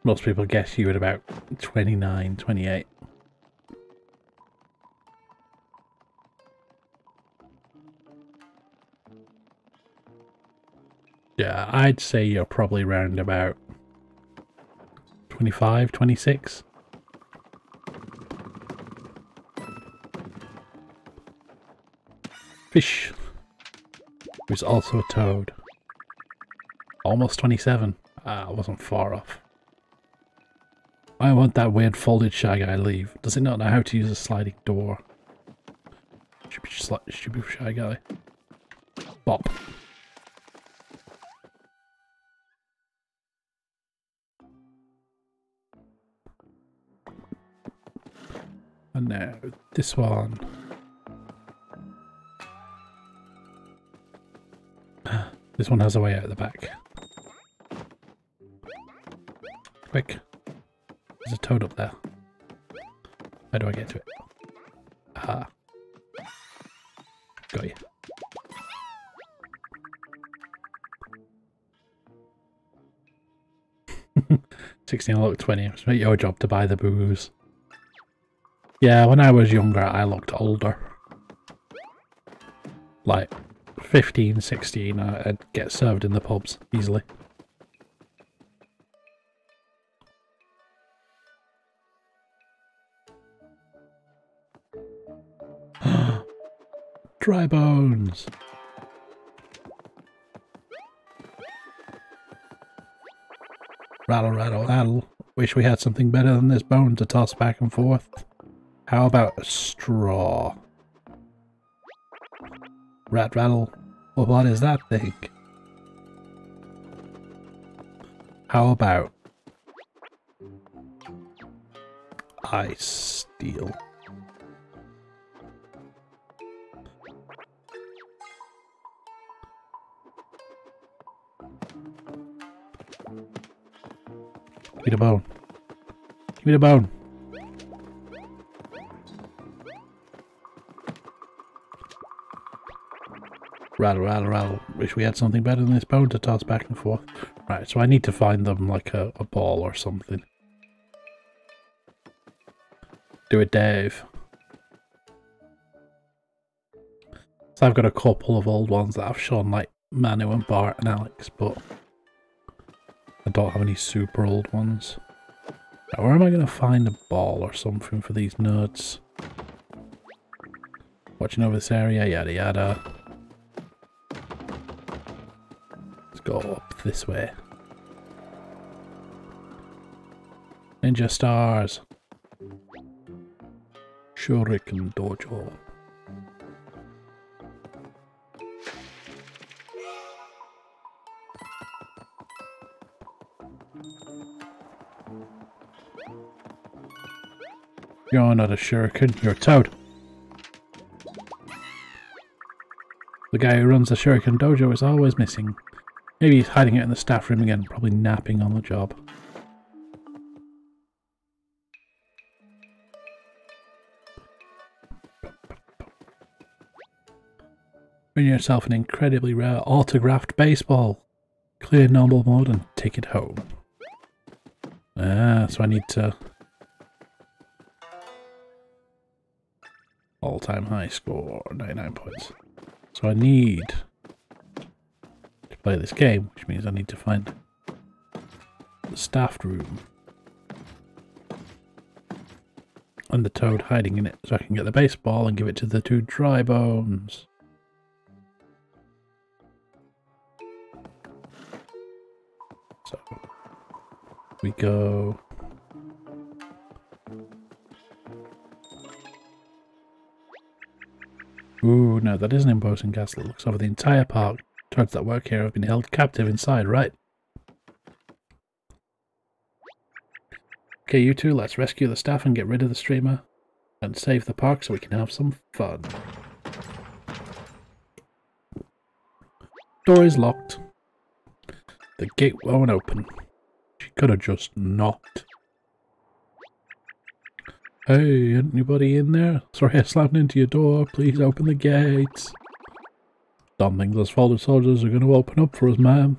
Most people guess you at about 29, 28. Yeah, I'd say you're probably around about 25, 26. Fish. Who's also a toad. Almost 27. Ah, I wasn't far off. I want that weird folded Shy guy leave. Does it not know how to use a sliding door? Stupid, sli stupid Shy Guy. Bop. And now, this one. This one has a way out the back. Quick. Toad up there. How do I get to it? Ah. Got you. 16 look 20. It's not your job to buy the booze. Yeah, when I was younger, I looked older. Like 15, 16, I'd get served in the pubs easily. Rattle. Wish we had something better than this bone to toss back and forth. How about a straw? Rat rattle. Well, what is that thing? How about ice steel? Give me the bone. Give me the bone. Rattle, rattle, rattle. Wish we had something better than this bone to toss back and forth. Right, so I need to find them like a, a ball or something. Do it, Dave. So I've got a couple of old ones that I've shown like Manu and Bart and Alex, but don't have any super old ones. Now, where am I going to find a ball or something for these nerds? Watching over this area, yada yada. Let's go up this way. Ninja stars. Shuriken Dojo. You're not a shuriken, you're a toad. The guy who runs the shuriken dojo is always missing. Maybe he's hiding it in the staff room again, probably napping on the job. Bring yourself an incredibly rare autographed baseball. Clear normal mode and take it home. Ah, so I need to... All-time high score, 99 points. So I need to play this game, which means I need to find the staffed room. And the toad hiding in it, so I can get the baseball and give it to the two dry bones. So we go. Ooh, no, that isn't imposing castle. It looks over the entire park. Toads that work here have been held captive inside, right? Okay, you two, let's rescue the staff and get rid of the streamer. And save the park so we can have some fun. Door is locked. The gate won't open. She could have just knocked. Hey, anybody in there? Sorry I slammed into your door. Please open the gates. Don't think those folded soldiers are going to open up for us, ma'am.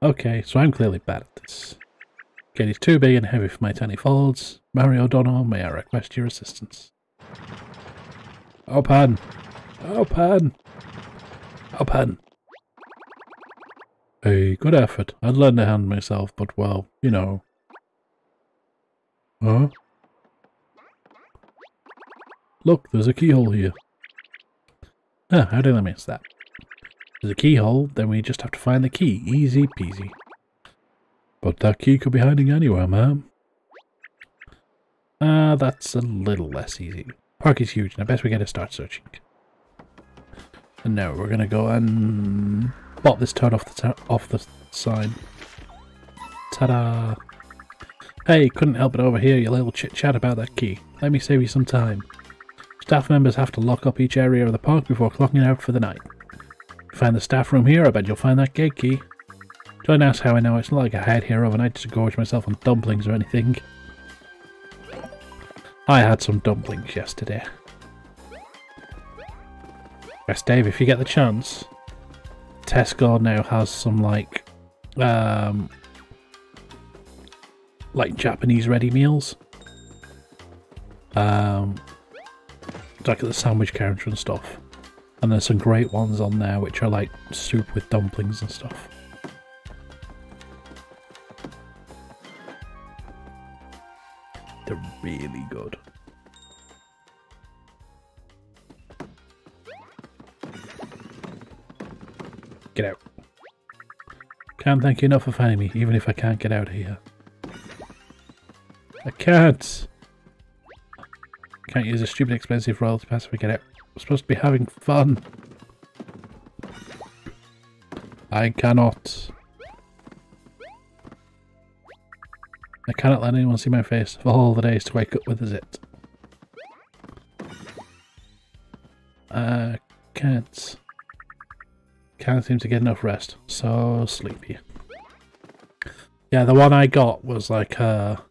Okay, so I'm clearly bad at this. Gate is too big and heavy for my tiny folds. Mario Dono, may I request your assistance? Open! Open! Open! Hey, good effort. I'd lend a hand myself, but well, you know. Huh? Look, there's a keyhole here. Ah, how did I miss that? There's a keyhole, then we just have to find the key. Easy peasy. But that key could be hiding anywhere, ma'am. Ah, uh, that's a little less easy. Park is huge, and I best we get to start searching. And now we're gonna go and pop this toad off the off the sign. Ta-da! Hey, couldn't help but overhear your little chit chat about that key. Let me save you some time. Staff members have to lock up each area of the park before clocking out for the night. Find the staff room here, I bet you'll find that gate key. Don't ask how I know, it's not like I had here overnight to gorge myself on dumplings or anything. I had some dumplings yesterday. Yes, Dave, if you get the chance, Tesco now has some like, um, like Japanese ready meals. Um, like at the sandwich counter and stuff. And there's some great ones on there which are like soup with dumplings and stuff. They're really good. Get out. Can't thank you enough for finding me, even if I can't get out of here. I can't! Can't use a stupid expensive royalty pass if I get. I'm supposed to be having fun. I cannot. I cannot let anyone see my face for all the days to wake up with is it. Uh, I can't. Can't seem to get enough rest. So sleepy. Yeah, the one I got was like a, a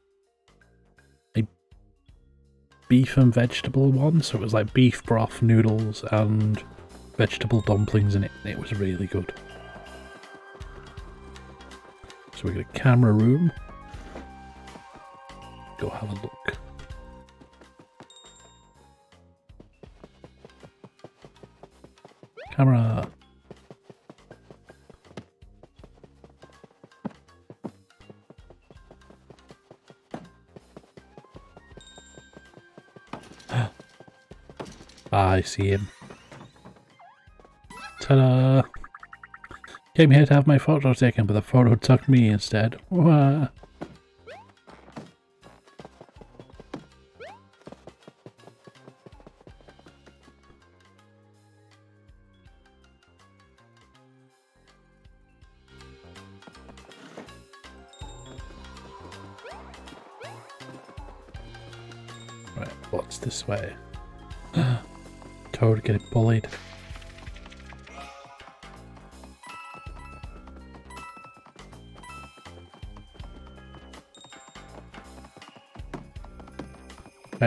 beef and vegetable one. So it was like beef broth, noodles, and vegetable dumplings in it. It was really good. So we got a camera room go have a look. Camera. I see him. Ta-da! Came here to have my photo taken, but the photo took me instead. Wah.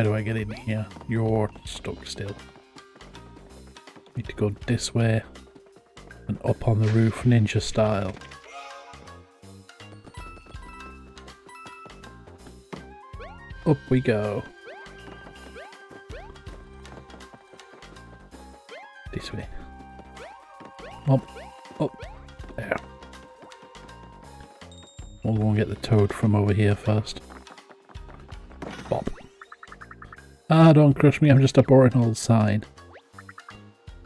How do I get in here? You're stuck still. Need to go this way and up on the roof ninja style. Up we go. This way. Up, up, there. We'll go and get the toad from over here first. Ah, don't crush me, I'm just a boring old sign.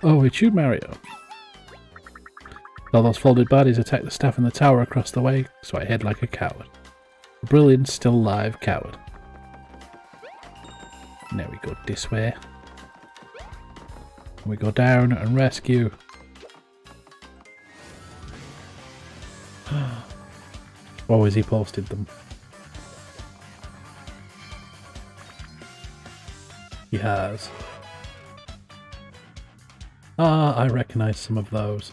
Oh, it's you, Mario. All those folded bodies attacked the staff in the tower across the way, so I hid like a coward. A brilliant, still live coward. Now we go this way. And We go down and rescue. has he posted them? Has. Ah, I recognise some of those.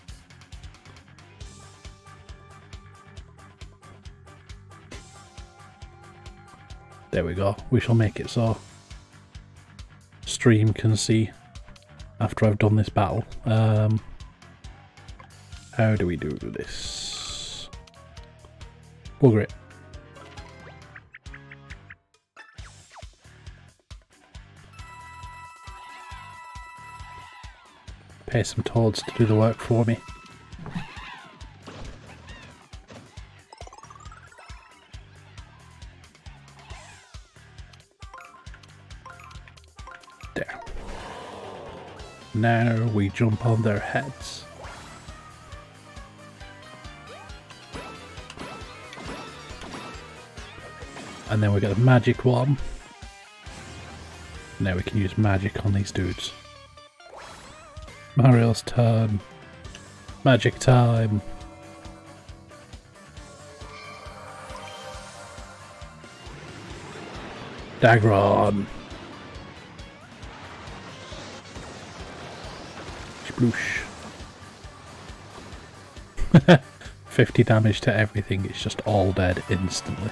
There we go. We shall make it so stream can see after I've done this battle. Um, how do we do this? Bugger it. Pay some toads to do the work for me. There. Now we jump on their heads. And then we get a magic one. Now we can use magic on these dudes. Mario's turn. Magic time. Dagron. Sploosh. 50 damage to everything, it's just all dead instantly.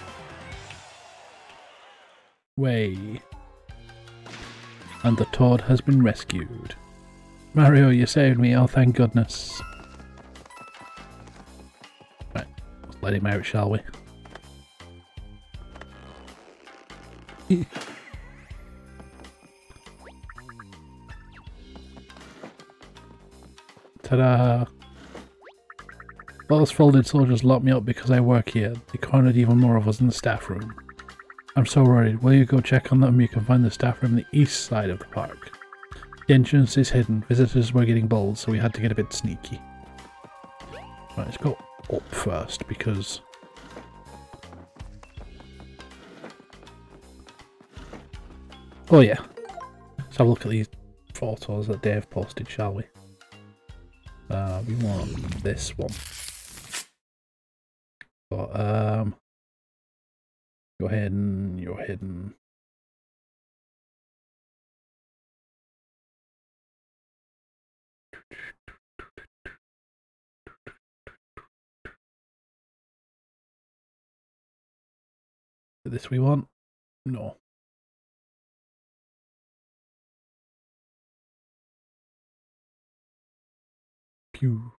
Way. And the Toad has been rescued. Mario, you saved me, oh thank goodness. Right, let's let him out, shall we? Ta-da! Those folded soldiers locked me up because I work here. They cornered even more of us in the staff room. I'm so worried. Will you go check on them? You can find the staff room on the east side of the park. The entrance is hidden. Visitors were getting bold, so we had to get a bit sneaky. Right, let's go up first because... Oh yeah. Let's have a look at these photos that Dave posted, shall we? Uh, we want this one. But, um, you're hidden, you're hidden. This we want? No. Pew.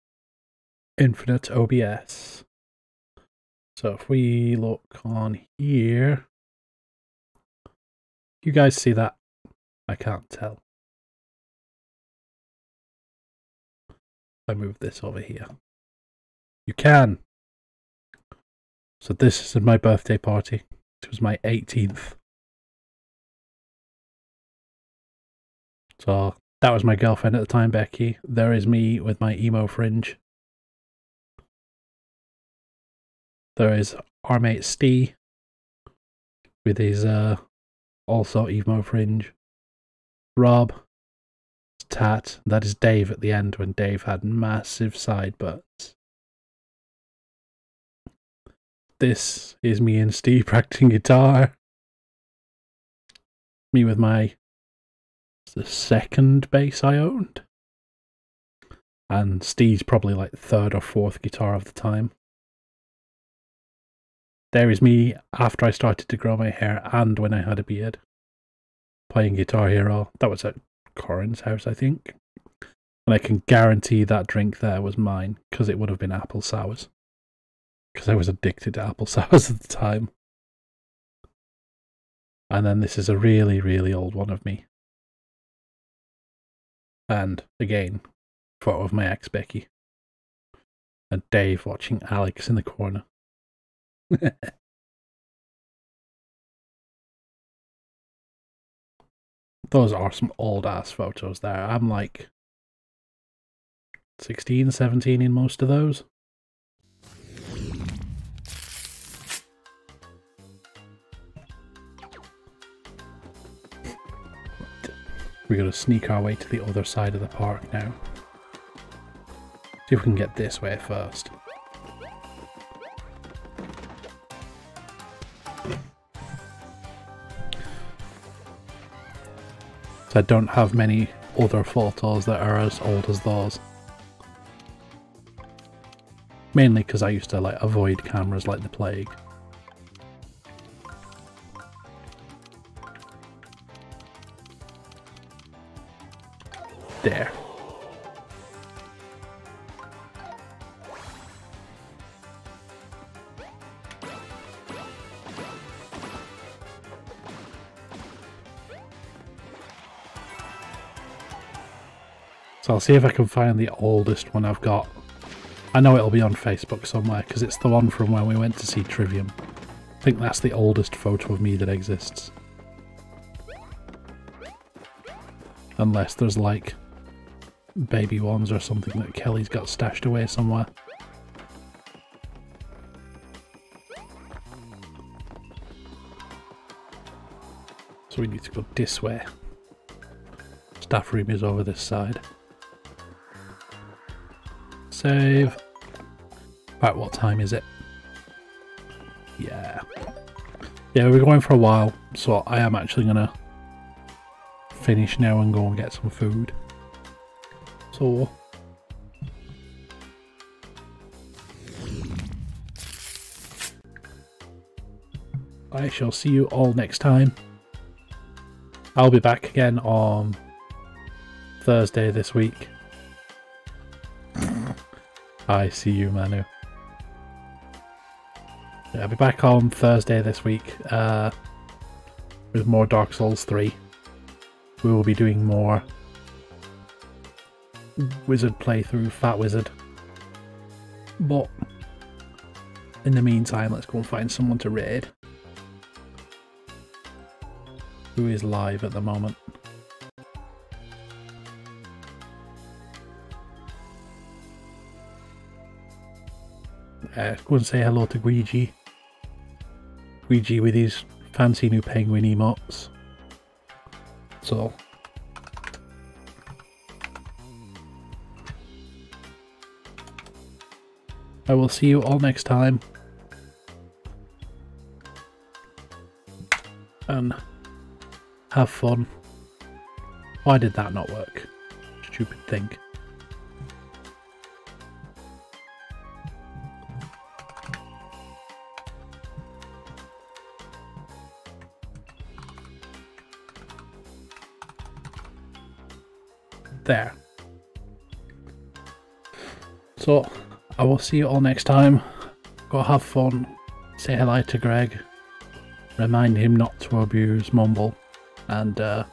Infinite OBS. So if we look on here, you guys see that? I can't tell. I move this over here. You can. So this is my birthday party. It was my 18th. So that was my girlfriend at the time, Becky. There is me with my emo fringe. There is our mate Steve with his uh, also emo fringe. Rob, Tat, that is Dave at the end when Dave had massive sideburns. This is me and Steve practicing guitar. Me with my the second bass I owned. And Steve's probably like third or fourth guitar of the time. There is me after I started to grow my hair and when I had a beard. Playing Guitar Hero. That was at Corin's house, I think. And I can guarantee that drink there was mine because it would have been apple sours. Because I was addicted to apple sours at the time. And then this is a really, really old one of me. And again, photo of my ex Becky. And Dave watching Alex in the corner. Those are some old ass photos there. I'm like 16, 17 in most of those. We gotta sneak our way to the other side of the park now. See if we can get this way first. So I don't have many other photos that are as old as those. Mainly because I used to like avoid cameras like the plague. There. So I'll see if I can find the oldest one I've got. I know it'll be on Facebook somewhere because it's the one from when we went to see Trivium. I think that's the oldest photo of me that exists. Unless there's like baby ones or something that Kelly's got stashed away somewhere. So we need to go this way. Staff room is over this side. Save. About what time is it? Yeah. Yeah, we're going for a while, so I am actually gonna finish now and go and get some food. I shall see you all next time. I'll be back again on Thursday this week. I see you, Manu. Yeah, I'll be back on Thursday this week uh, with more Dark Souls 3. We will be doing more Wizard playthrough, Fat Wizard. But in the meantime, let's go and find someone to raid. Who is live at the moment? Uh, go and say hello to Guigi. Guigi with his fancy new penguin emotes. So. I will see you all next time. And have fun. Why did that not work? Stupid thing. There. So, I will see you all next time. Go have fun. Say hello to Greg. Remind him not to abuse Mumble. And, uh,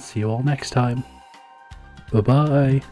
see you all next time. Bye bye.